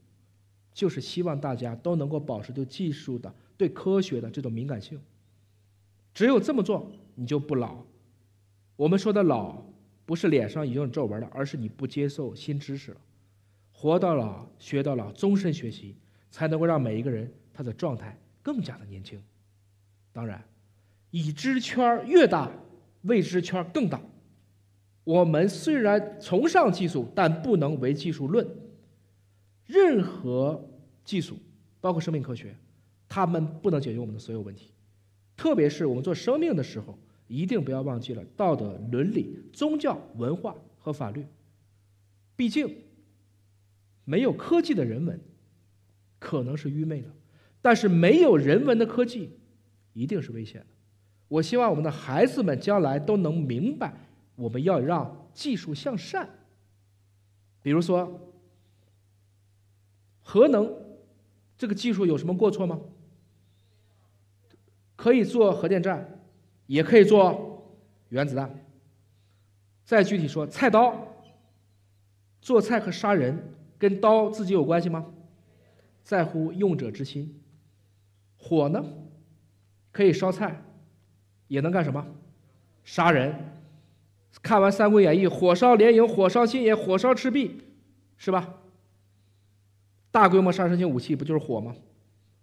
Speaker 2: 就是希望大家都能够保持对技术的、对科学的这种敏感性。只有这么做，你就不老。我们说的老，不是脸上已经有皱纹了，而是你不接受新知识了。活到老，学到老，终身学习，才能够让每一个人他的状态更加的年轻。当然，已知圈越大，未知圈更大。我们虽然崇尚技术，但不能唯技术论。任何技术，包括生命科学，他们不能解决我们的所有问题。特别是我们做生命的时候，一定不要忘记了道德、伦理、宗教、文化和法律。毕竟，没有科技的人文，可能是愚昧的；但是没有人文的科技，一定是危险的。我希望我们的孩子们将来都能明白。我们要让技术向善，比如说核能这个技术有什么过错吗？可以做核电站，也可以做原子弹。再具体说，菜刀做菜和杀人跟刀自己有关系吗？在乎用者之心。火呢，可以烧菜，也能干什么？杀人。看完《三国演义》，火烧连营，火烧新野，火烧赤壁，是吧？大规模杀伤性武器不就是火吗？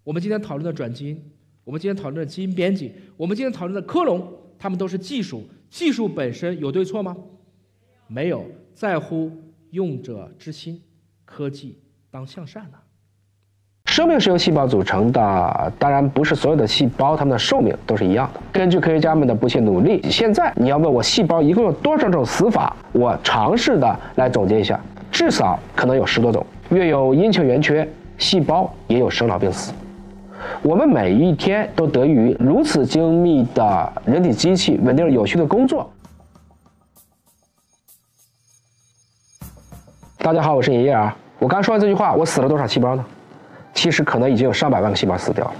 Speaker 2: 我们今天讨论的转基因，我们今天讨论的基因编辑，我们今天讨论的克隆，它们都是技术，技术本身有对错吗？没有，在乎用者之心，科技当向善呢。
Speaker 1: 生命是由细胞组成的，当然不是所有的细胞它们的寿命都是一样的。根据科学家们的不懈努力，现在你要问我细胞一共有多少种死法，我尝试的来总结一下，至少可能有十多种。月有阴晴圆缺，细胞也有生老病死。我们每一天都得益于如此精密的人体机器稳定有序的工作。大家好，我是爷爷啊。我刚说完这句话，我死了多少细胞呢？其实可能已经有上百万个细胞死掉了。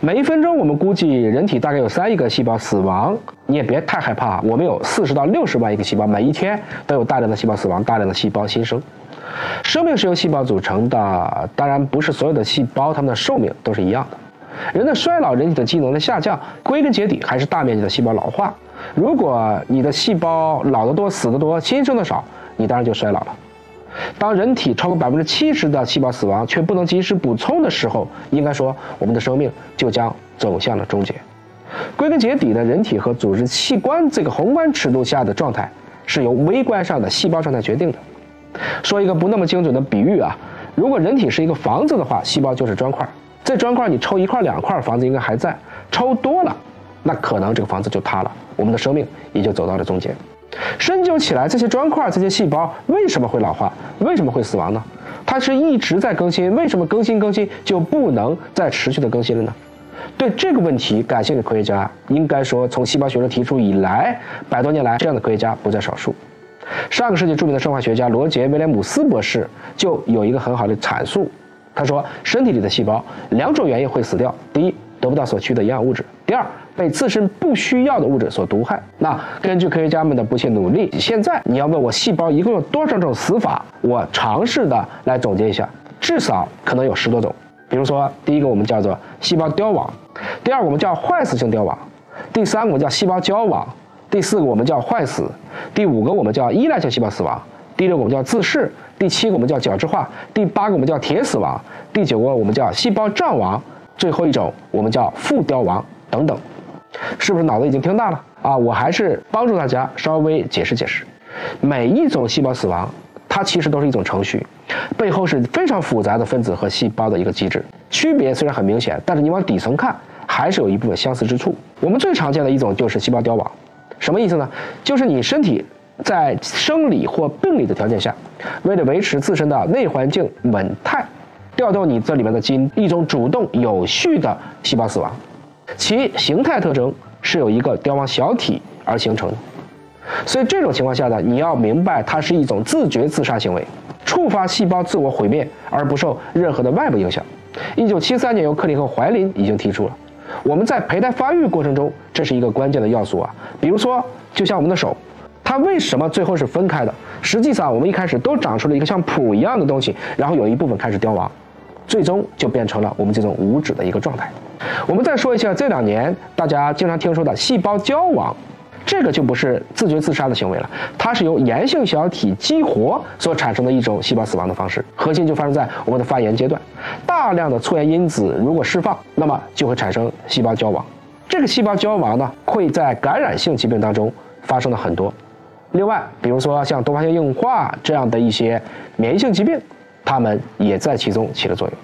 Speaker 1: 每一分钟，我们估计人体大概有三亿个细胞死亡。你也别太害怕，我们有四十到六十万亿个细胞，每一天都有大量的细胞死亡，大量的细胞新生。生命是由细胞组成的，当然不是所有的细胞它们的寿命都是一样的。人的衰老，人体的机能的下降，归根结底还是大面积的细胞老化。如果你的细胞老得多，死得多，新生的少，你当然就衰老了。当人体超过百分之七十的细胞死亡，却不能及时补充的时候，应该说我们的生命就将走向了终结。归根结底呢，人体和组织器官这个宏观尺度下的状态，是由微观上的细胞状态决定的。说一个不那么精准的比喻啊，如果人体是一个房子的话，细胞就是砖块。这砖块你抽一块两块，房子应该还在；抽多了，那可能这个房子就塌了，我们的生命也就走到了终结。深究起来，这些砖块、这些细胞为什么会老化？为什么会死亡呢？它是一直在更新，为什么更新更新就不能再持续的更新了呢？对这个问题感兴趣的科学家，应该说从细胞学论提出以来，百多年来这样的科学家不在少数。上个世纪著名的生化学家罗杰·威廉姆斯博士就有一个很好的阐述，他说：身体里的细胞两种原因会死掉，第一，得不到所需的营养物质；第二。被自身不需要的物质所毒害。那根据科学家们的不懈努力，现在你要问我细胞一共有多少种死法，我尝试的来总结一下，至少可能有十多种。比如说，第一个我们叫做细胞凋亡，第二个我们叫坏死性凋亡，第三个我们叫细胞焦亡，第四个我们叫坏死，第五个我们叫依赖性细胞死亡，第六个我们叫自噬，第七个我们叫角质化，第八个我们叫铁死亡，第九个我们叫细胞障亡，最后一种我们叫副凋亡等等。是不是脑子已经听大了啊？我还是帮助大家稍微解释解释。每一种细胞死亡，它其实都是一种程序，背后是非常复杂的分子和细胞的一个机制。区别虽然很明显，但是你往底层看，还是有一部分相似之处。我们最常见的一种就是细胞凋亡，什么意思呢？就是你身体在生理或病理的条件下，为了维持自身的内环境稳态，调动你这里面的基因，一种主动有序的细胞死亡。其形态特征是由一个凋亡小体而形成的，所以这种情况下呢，你要明白它是一种自觉自杀行为，触发细胞自我毁灭而不受任何的外部影响。一九七三年，由克里和怀林已经提出了，我们在胚胎发育过程中，这是一个关键的要素啊。比如说，就像我们的手，它为什么最后是分开的？实际上，我们一开始都长出了一个像蹼一样的东西，然后有一部分开始凋亡，最终就变成了我们这种无脂的一个状态。我们再说一下这两年大家经常听说的细胞焦亡，这个就不是自觉自杀的行为了，它是由炎性小体激活所产生的一种细胞死亡的方式，核心就发生在我们的发炎阶段，大量的促炎因子如果释放，那么就会产生细胞焦亡。这个细胞凋亡呢，会在感染性疾病当中发生的很多。另外，比如说像多发性硬化这样的一些免疫性疾病，它们也在其中起了作用。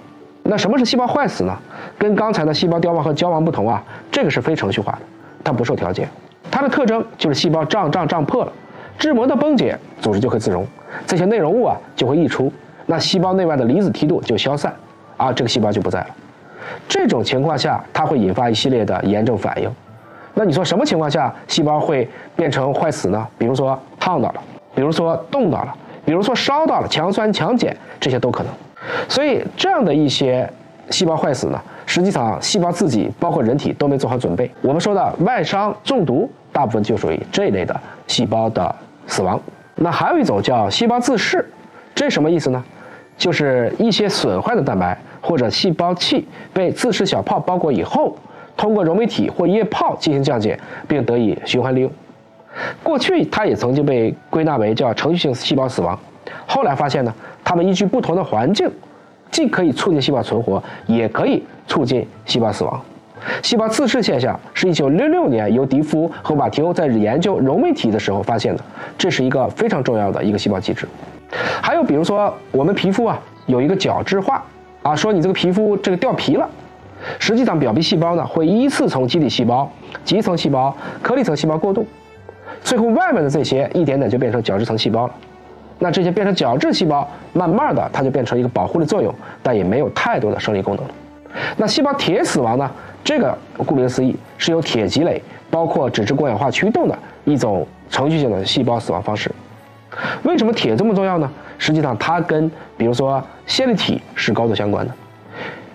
Speaker 1: 那什么是细胞坏死呢？跟刚才的细胞凋亡和凋亡不同啊，这个是非程序化的，它不受调节。它的特征就是细胞胀胀胀破了，质膜的崩解，组织就会自溶，这些内容物啊就会溢出，那细胞内外的离子梯度就消散，啊，这个细胞就不在了。这种情况下，它会引发一系列的炎症反应。那你说什么情况下细胞会变成坏死呢？比如说烫到了，比如说冻到了，比如说烧到了，强酸强碱，这些都可能。所以这样的一些细胞坏死呢，实际上细胞自己包括人体都没做好准备。我们说的外伤中毒，大部分就属于这一类的细胞的死亡。那还有一种叫细胞自噬，这什么意思呢？就是一些损坏的蛋白或者细胞器被自噬小泡包裹以后，通过溶酶体或液泡进行降解，并得以循环利用。过去它也曾经被归纳为叫程序性细胞死亡，后来发现呢，它们依据不同的环境，既可以促进细胞存活，也可以促进细胞死亡。细胞自噬现象是一九六六年由迪夫和瓦提欧在研究溶媒体的时候发现的，这是一个非常重要的一个细胞机制。还有比如说我们皮肤啊有一个角质化啊，说你这个皮肤这个掉皮了，实际上表皮细胞呢会依次从基底细胞、基层细胞、颗粒层细胞过渡，最后外面的这些一点点就变成角质层细胞了。那这些变成角质细胞，慢慢的它就变成一个保护的作用，但也没有太多的生理功能。那细胞铁死亡呢？这个顾名思义是由铁积累，包括脂质过氧化驱动的一种程序性的细胞死亡方式。为什么铁这么重要呢？实际上它跟比如说线粒体是高度相关的。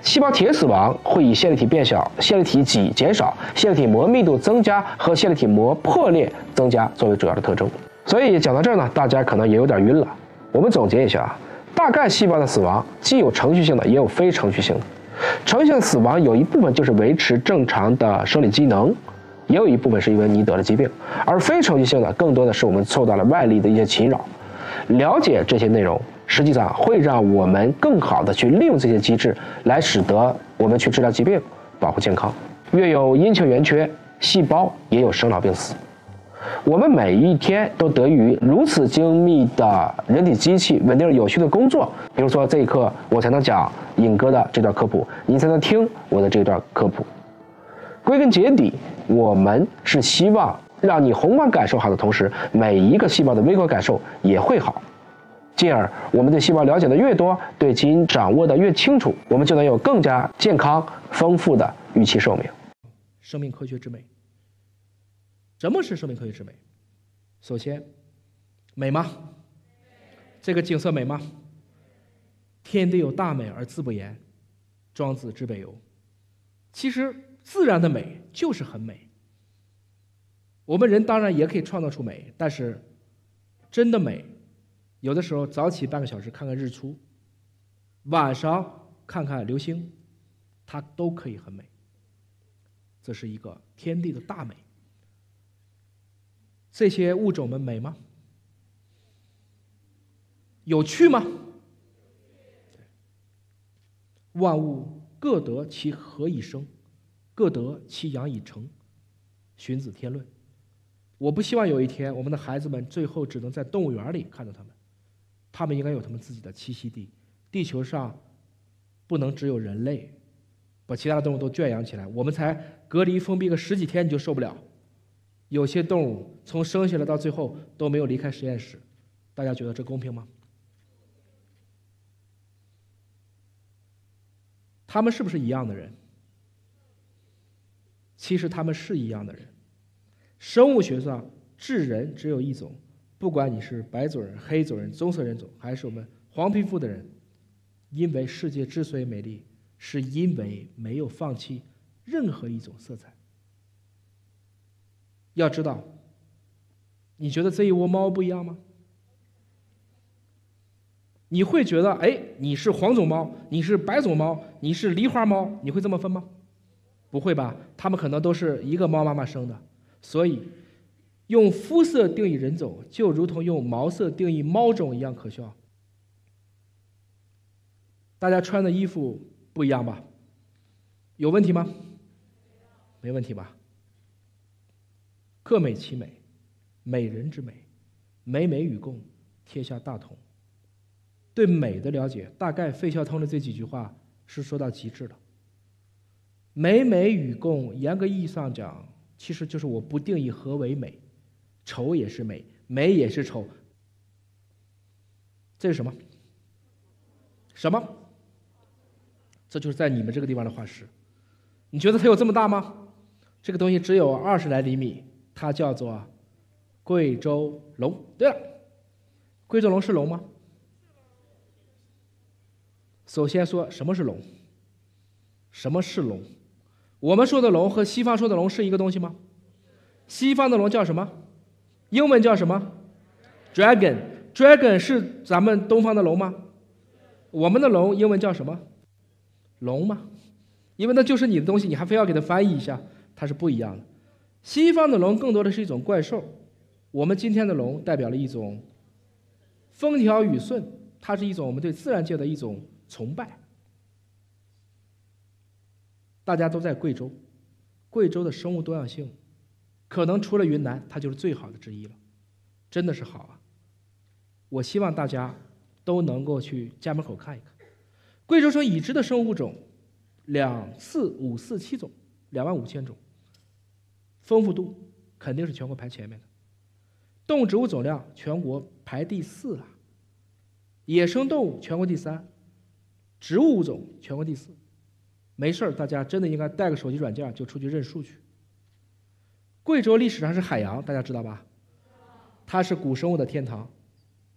Speaker 1: 细胞铁死亡会以线粒体变小、线粒体挤减少、线粒体膜密度增加和线粒体膜破裂增加作为主要的特征。所以讲到这儿呢，大家可能也有点晕了。我们总结一下啊，大概细胞的死亡既有程序性的，也有非程序性的。程序性死亡有一部分就是维持正常的生理机能，也有一部分是因为你得了疾病，而非程序性的更多的是我们受到了外力的一些侵扰。了解这些内容，实际上会让我们更好的去利用这些机制，来使得我们去治疗疾病、保护健康。月有阴晴圆缺，细胞也有生老病死。我们每一天都得益于如此精密的人体机器稳定有序的工作。比如说这一刻我才能讲尹哥的这段科普，你才能听我的这段科普。归根结底，我们是希望让你宏观感受好的同时，每一个细胞的微观感受也会好。进而，我们对细胞了解的越多，对基因掌握的越清楚，我们就能有更加健康、丰富的预期寿命。
Speaker 2: 生命科学之美。什么是生命科学之美？首先，美吗？这个景色美吗？天地有大美而自不言，庄子之北游。其实自然的美就是很美。我们人当然也可以创造出美，但是真的美，有的时候早起半个小时看看日出，晚上看看流星，它都可以很美。这是一个天地的大美。这些物种们美吗？有趣吗？万物各得其和以生，各得其养以成。荀子·天论。我不希望有一天我们的孩子们最后只能在动物园里看到他们，他们应该有他们自己的栖息地。地球上不能只有人类，把其他的动物都圈养起来，我们才隔离封闭个十几天你就受不了。有些动物从生下来到最后都没有离开实验室，大家觉得这公平吗？他们是不是一样的人？其实他们是一样的人。生物学上智人只有一种，不管你是白种人、黑种人、棕色人种，还是我们黄皮肤的人，因为世界之所以美丽，是因为没有放弃任何一种色彩。要知道，你觉得这一窝猫不一样吗？你会觉得，哎，你是黄种猫，你是白种猫，你是狸花猫，你会这么分吗？不会吧？它们可能都是一个猫妈妈生的。所以，用肤色定义人种，就如同用毛色定义猫种一样可笑。大家穿的衣服不一样吧？有问题吗？没问题吧？各美其美，美人之美，美美与共，天下大同。对美的了解，大概费孝通的这几句话是说到极致的。美美与共，严格意义上讲，其实就是我不定义何为美，丑也是美，美也是丑。这是什么？什么？这就是在你们这个地方的化石。你觉得它有这么大吗？这个东西只有二十来厘米，它叫做贵州龙。对了，贵州龙是龙吗？首先说什么是龙？什么是龙？我们说的龙和西方说的龙是一个东西吗？西方的龙叫什么？英文叫什么？Dragon。Dragon 是咱们东方的龙吗？我们的龙英文叫什么？龙吗？因为那就是你的东西，你还非要给它翻译一下，它是不一样的。西方的龙更多的是一种怪兽，我们今天的龙代表了一种风调雨顺，它是一种我们对自然界的一种崇拜。大家都在贵州，贵州的生物多样性，可能除了云南，它就是最好的之一了，真的是好啊！我希望大家都能够去家门口看一看。贵州省已知的生物种两四五四七种，两万五千种，丰富度肯定是全国排前面的。动植物总量全国排第四啊，野生动物全国第三，植物物种全国第四。没事儿，大家真的应该带个手机软件就出去认数去。贵州历史上是海洋，大家知道吧？它是古生物的天堂。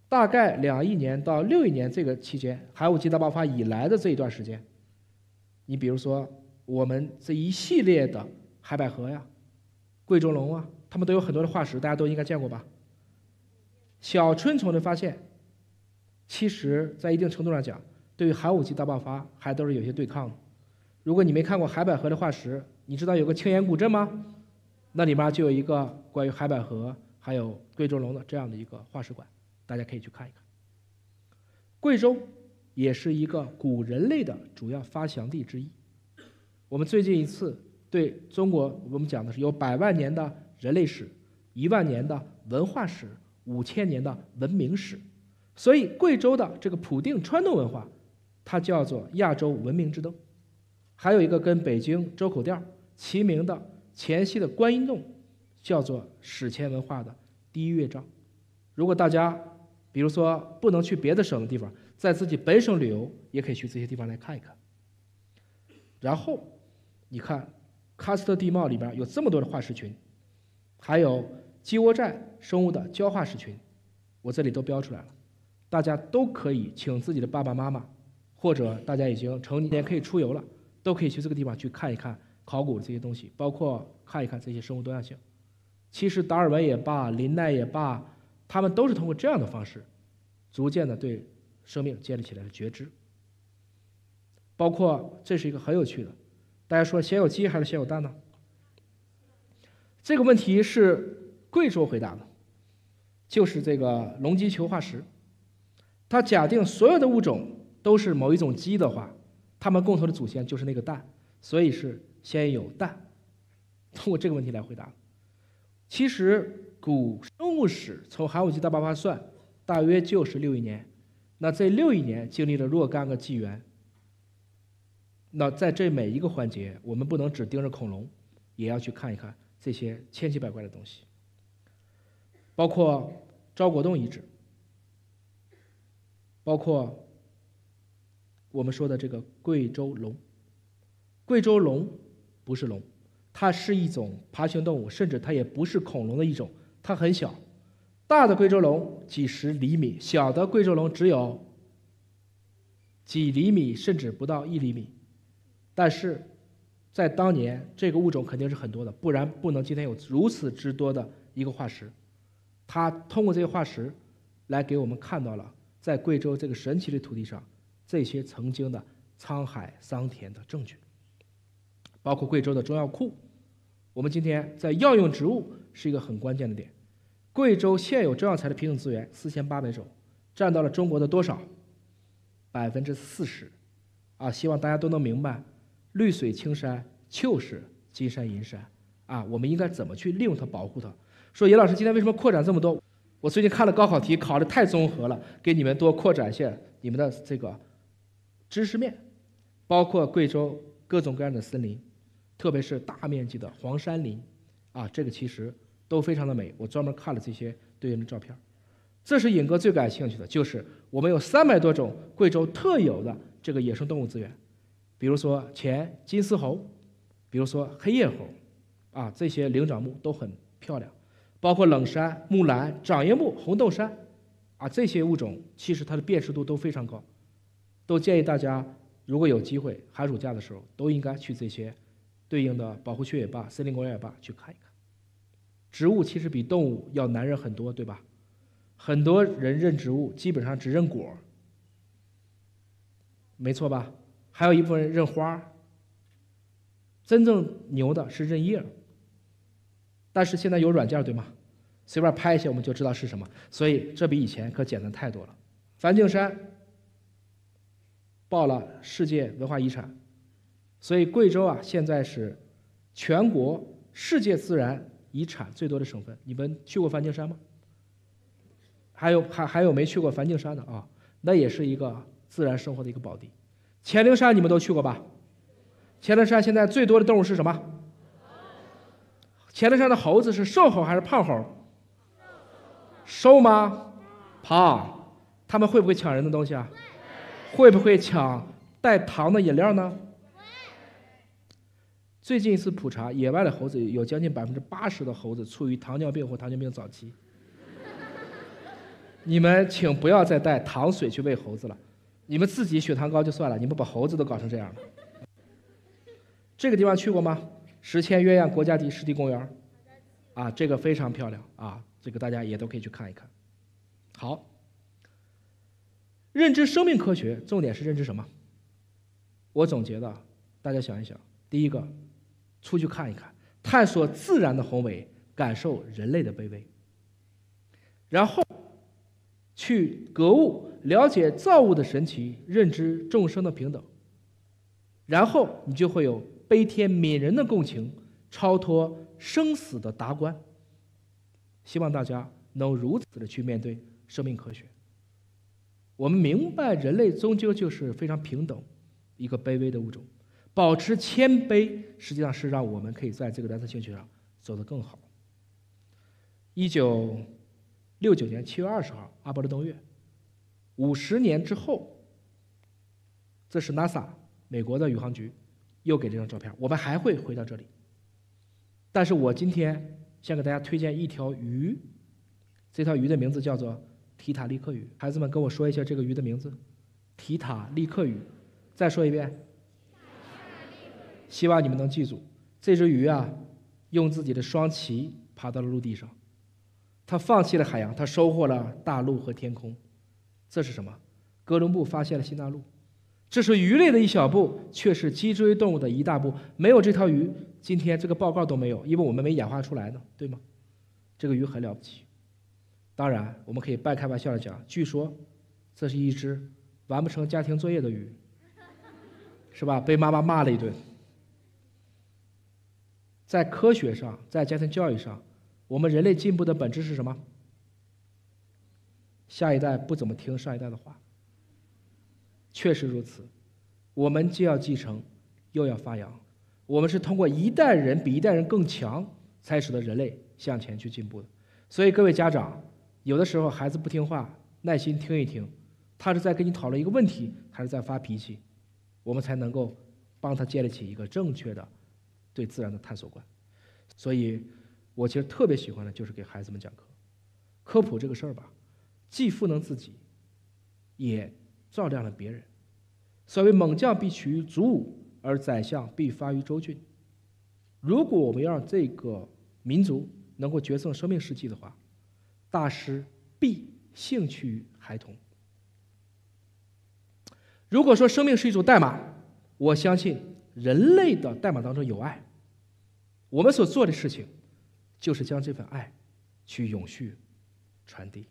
Speaker 2: 大概两亿年到六亿年这个期间，寒武纪大爆发以来的这一段时间，你比如说我们这一系列的海百合呀、贵州龙啊，它们都有很多的化石，大家都应该见过吧？小春虫的发现，其实在一定程度上讲，对于寒武纪大爆发还都是有些对抗的。如果你没看过海百合的化石，你知道有个青岩古镇吗？那里面就有一个关于海百合还有贵州龙的这样的一个化石馆，大家可以去看一看。贵州也是一个古人类的主要发祥地之一。我们最近一次对中国，我们讲的是有百万年的人类史、一万年的文化史、五千年的文明史。所以，贵州的这个普定川洞文化，它叫做亚洲文明之灯。还有一个跟北京周口店齐名的黔西的观音洞，叫做史前文化的第一乐章。如果大家比如说不能去别的省的地方，在自己本省旅游，也可以去这些地方来看一看。然后你看喀斯特地貌里边有这么多的化石群，还有鸡窝寨生物的焦化石群，我这里都标出来了，大家都可以请自己的爸爸妈妈，或者大家已经成年可以出游了。都可以去这个地方去看一看考古这些东西，包括看一看这些生物多样性。其实达尔文也罢，林奈也罢，他们都是通过这样的方式，逐渐的对生命建立起来的觉知。包括这是一个很有趣的，大家说先有鸡还是先有蛋呢？这个问题是贵州回答的，就是这个龙鸡球化石。它假定所有的物种都是某一种鸡的话。它们共同的祖先就是那个蛋，所以是先有蛋。通过这个问题来回答。其实古生物史从寒武纪大爆发算，大约就是六亿年。那这六亿年经历了若干个纪元。那在这每一个环节，我们不能只盯着恐龙，也要去看一看这些千奇百怪的东西，包括昭国洞遗址，包括。我们说的这个贵州龙，贵州龙不是龙，它是一种爬行动物，甚至它也不是恐龙的一种，它很小。大的贵州龙几十厘米，小的贵州龙只有几厘米，甚至不到一厘米。但是在当年，这个物种肯定是很多的，不然不能今天有如此之多的一个化石。它通过这些化石，来给我们看到了在贵州这个神奇的土地上。这些曾经的沧海桑田的证据，包括贵州的中药库。我们今天在药用植物是一个很关键的点。贵州现有中药材的品种资源四千八百种，占到了中国的多少？百分之四十。啊，希望大家都能明白，绿水青山就是金山银山，啊，我们应该怎么去利用它、保护它？说严老师今天为什么扩展这么多？我最近看了高考题，考的太综合了，给你们多扩展一下你们的这个知识面，包括贵州各种各样的森林，特别是大面积的黄山林，啊，这个其实都非常的美。我专门看了这些对应的照片。这是尹哥最感兴趣的，就是我们有三百多种贵州特有的这个野生动物资源，比如说黔金丝猴，比如说黑叶猴，啊，这些灵长目都很漂亮，包括冷杉、木兰、掌叶木、红豆杉，啊，这些物种其实它的辨识度都非常高，都建议大家如果有机会寒暑假的时候都应该去这些对应的保护区也罢、森林公园也罢去看一看。植物其实比动物要难认很多，对吧？很多人认植物，基本上只认果没错吧？还有一部分人认花真正牛的是认叶但是现在有软件对吗？随便拍一下我们就知道是什么，所以这比以前可简单太多了。梵净山报了世界文化遗产，所以贵州啊现在是全国世界自然遗产最多的省份。你们去过梵净山吗？还有还还有没去过梵净山的啊？那也是一个自然生活的一个宝地。黔灵山你们都去过吧？黔灵山现在最多的动物是什么？黔灵山的猴子是瘦猴还是胖猴？瘦吗？胖。他们会不会抢人的东西啊？会不会抢带糖的饮料呢？最近一次普查，野外的猴子有将近百分之八十的猴子处于糖尿病或糖尿病早期。你们请不要再带糖水去喂猴子了，你们自己血糖高就算了，你们把猴子都搞成这样了。这个地方去过吗？石阡鸳鸯国家级湿地公园，啊，这个非常漂亮啊，这个大家也都可以去看一看。好，认知生命科学重点是认知什么？我总结的，大家想一想，第一个，出去看一看，探索自然的宏伟，感受人类的卑微，然后。去格物，了解造物的神奇，认知众生的平等，然后你就会有悲天悯人的共情，超脱生死的达观。希望大家能如此的去面对生命科学。我们明白，人类终究就是非常平等，一个卑微的物种。保持谦卑，实际上是让我们可以在这个蓝色星球上走得更好。一九。六九年七月二十号，阿波罗登月。五十年之后，这是 NASA 美国的宇航局又给这张照片。我们还会回到这里，但是我今天先给大家推荐一条鱼，这条鱼的名字叫做提塔利克鱼。孩子们跟我说一下这个鱼的名字，提塔利克鱼。再说一遍，希望你们能记住，这只鱼啊，用自己的双鳍爬到了陆地上。它放弃了海洋，它收获了大陆和天空。这是什么？哥伦布发现了新大陆。这是鱼类的一小步，却是脊椎动物的一大步。没有这条鱼，今天这个报告都没有，因为我们没演化出来呢，对吗？这个鱼很了不起。当然，我们可以半开玩笑的讲，据说这是一只完不成家庭作业的鱼，是吧？被妈妈骂了一顿。在科学上，在家庭教育上。我们人类进步的本质是什么？下一代不怎么听上一代的话，确实如此。我们既要继承，又要发扬。我们是通过一代人比一代人更强，才使得人类向前去进步的。所以各位家长，有的时候孩子不听话，耐心听一听，他是在跟你讨论一个问题，还是在发脾气？我们才能够帮他建立起一个正确的对自然的探索观。所以。我其实特别喜欢的就是给孩子们讲课，科普这个事儿吧，既赋能自己，也照亮了别人。所谓猛将必取于卒伍，而宰相必发于州郡。如果我们要让这个民族能够决胜生命世纪的话，大师必兴趣于孩童。如果说生命是一组代码，我相信人类的代码当中有爱。我们所做的事情。就是将这份爱，去永续传递。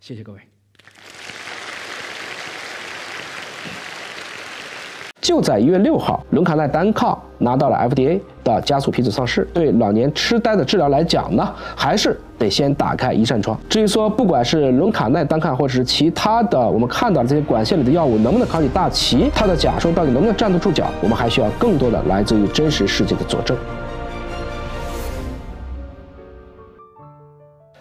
Speaker 2: 谢谢各位。
Speaker 1: 就在一月六号，伦卡奈单抗拿到了 FDA 的加速批准上市。对老年痴呆的治疗来讲呢，还是得先打开一扇窗。至于说，不管是伦卡奈单抗，或者是其他的我们看到的这些管线里的药物能不能扛起大旗，它的假说到底能不能站得住脚，我们还需要更多的来自于真实世界的佐证。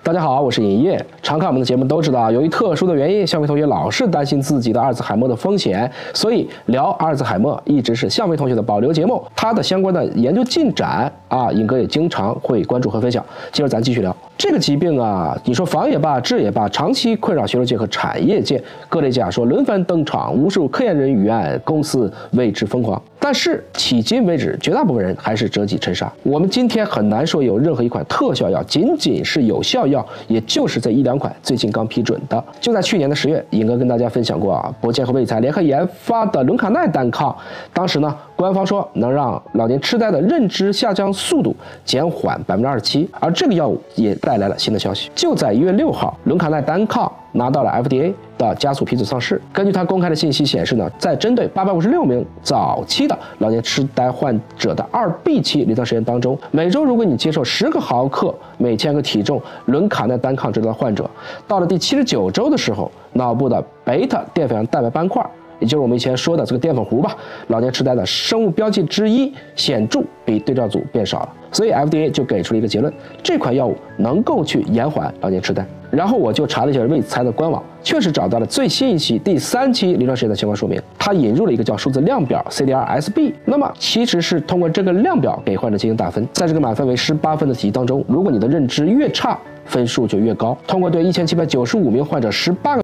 Speaker 1: 大家好，我是尹烨。常看我们的节目都知道，由于特殊的原因，向飞同学老是担心自己的阿尔兹海默的风险，所以聊阿尔兹海默一直是向飞同学的保留节目。他的相关的研究进展啊，尹哥也经常会关注和分享。今儿咱继续聊这个疾病啊，你说防也罢，治也罢，长期困扰学术界和产业界，各类假说轮番登场，无数科研人员、公司为之疯狂。但是迄今为止，绝大部分人还是折戟沉沙。我们今天很难说有任何一款特效药仅仅是有效药，也就是这一两款最近刚批准的。就在去年的十月，尹哥跟大家分享过啊，博健和卫材联合研发的伦卡奈单抗，当时呢，官方说能让老年痴呆的认知下降速度减缓百分之二十七，而这个药物也带来了新的消息。就在一月六号，伦卡奈单抗。拿到了 FDA 的加速批准上市。根据他公开的信息显示呢，在针对八百五十六名早期的老年痴呆患者的二 B 期临床实验当中，每周如果你接受十个毫克每千克体重伦卡奈单抗治疗的患者，到了第七十九周的时候，脑部的贝塔淀粉样蛋白斑块。也就是我们以前说的这个淀粉糊吧，老年痴呆的生物标记之一显著比对照组变少了，所以 FDA 就给出了一个结论：这款药物能够去延缓老年痴呆。然后我就查了一下卫材的官网，确实找到了最新一期第三期临床实验的相关说明，它引入了一个叫数字量表 CDR-SB，那么其实是通过这个量表给患者进行打分，在这个满分为十八分的体系当中，如果你的认知越差，分数就越高。通过对一千七百九十五名患者十八个。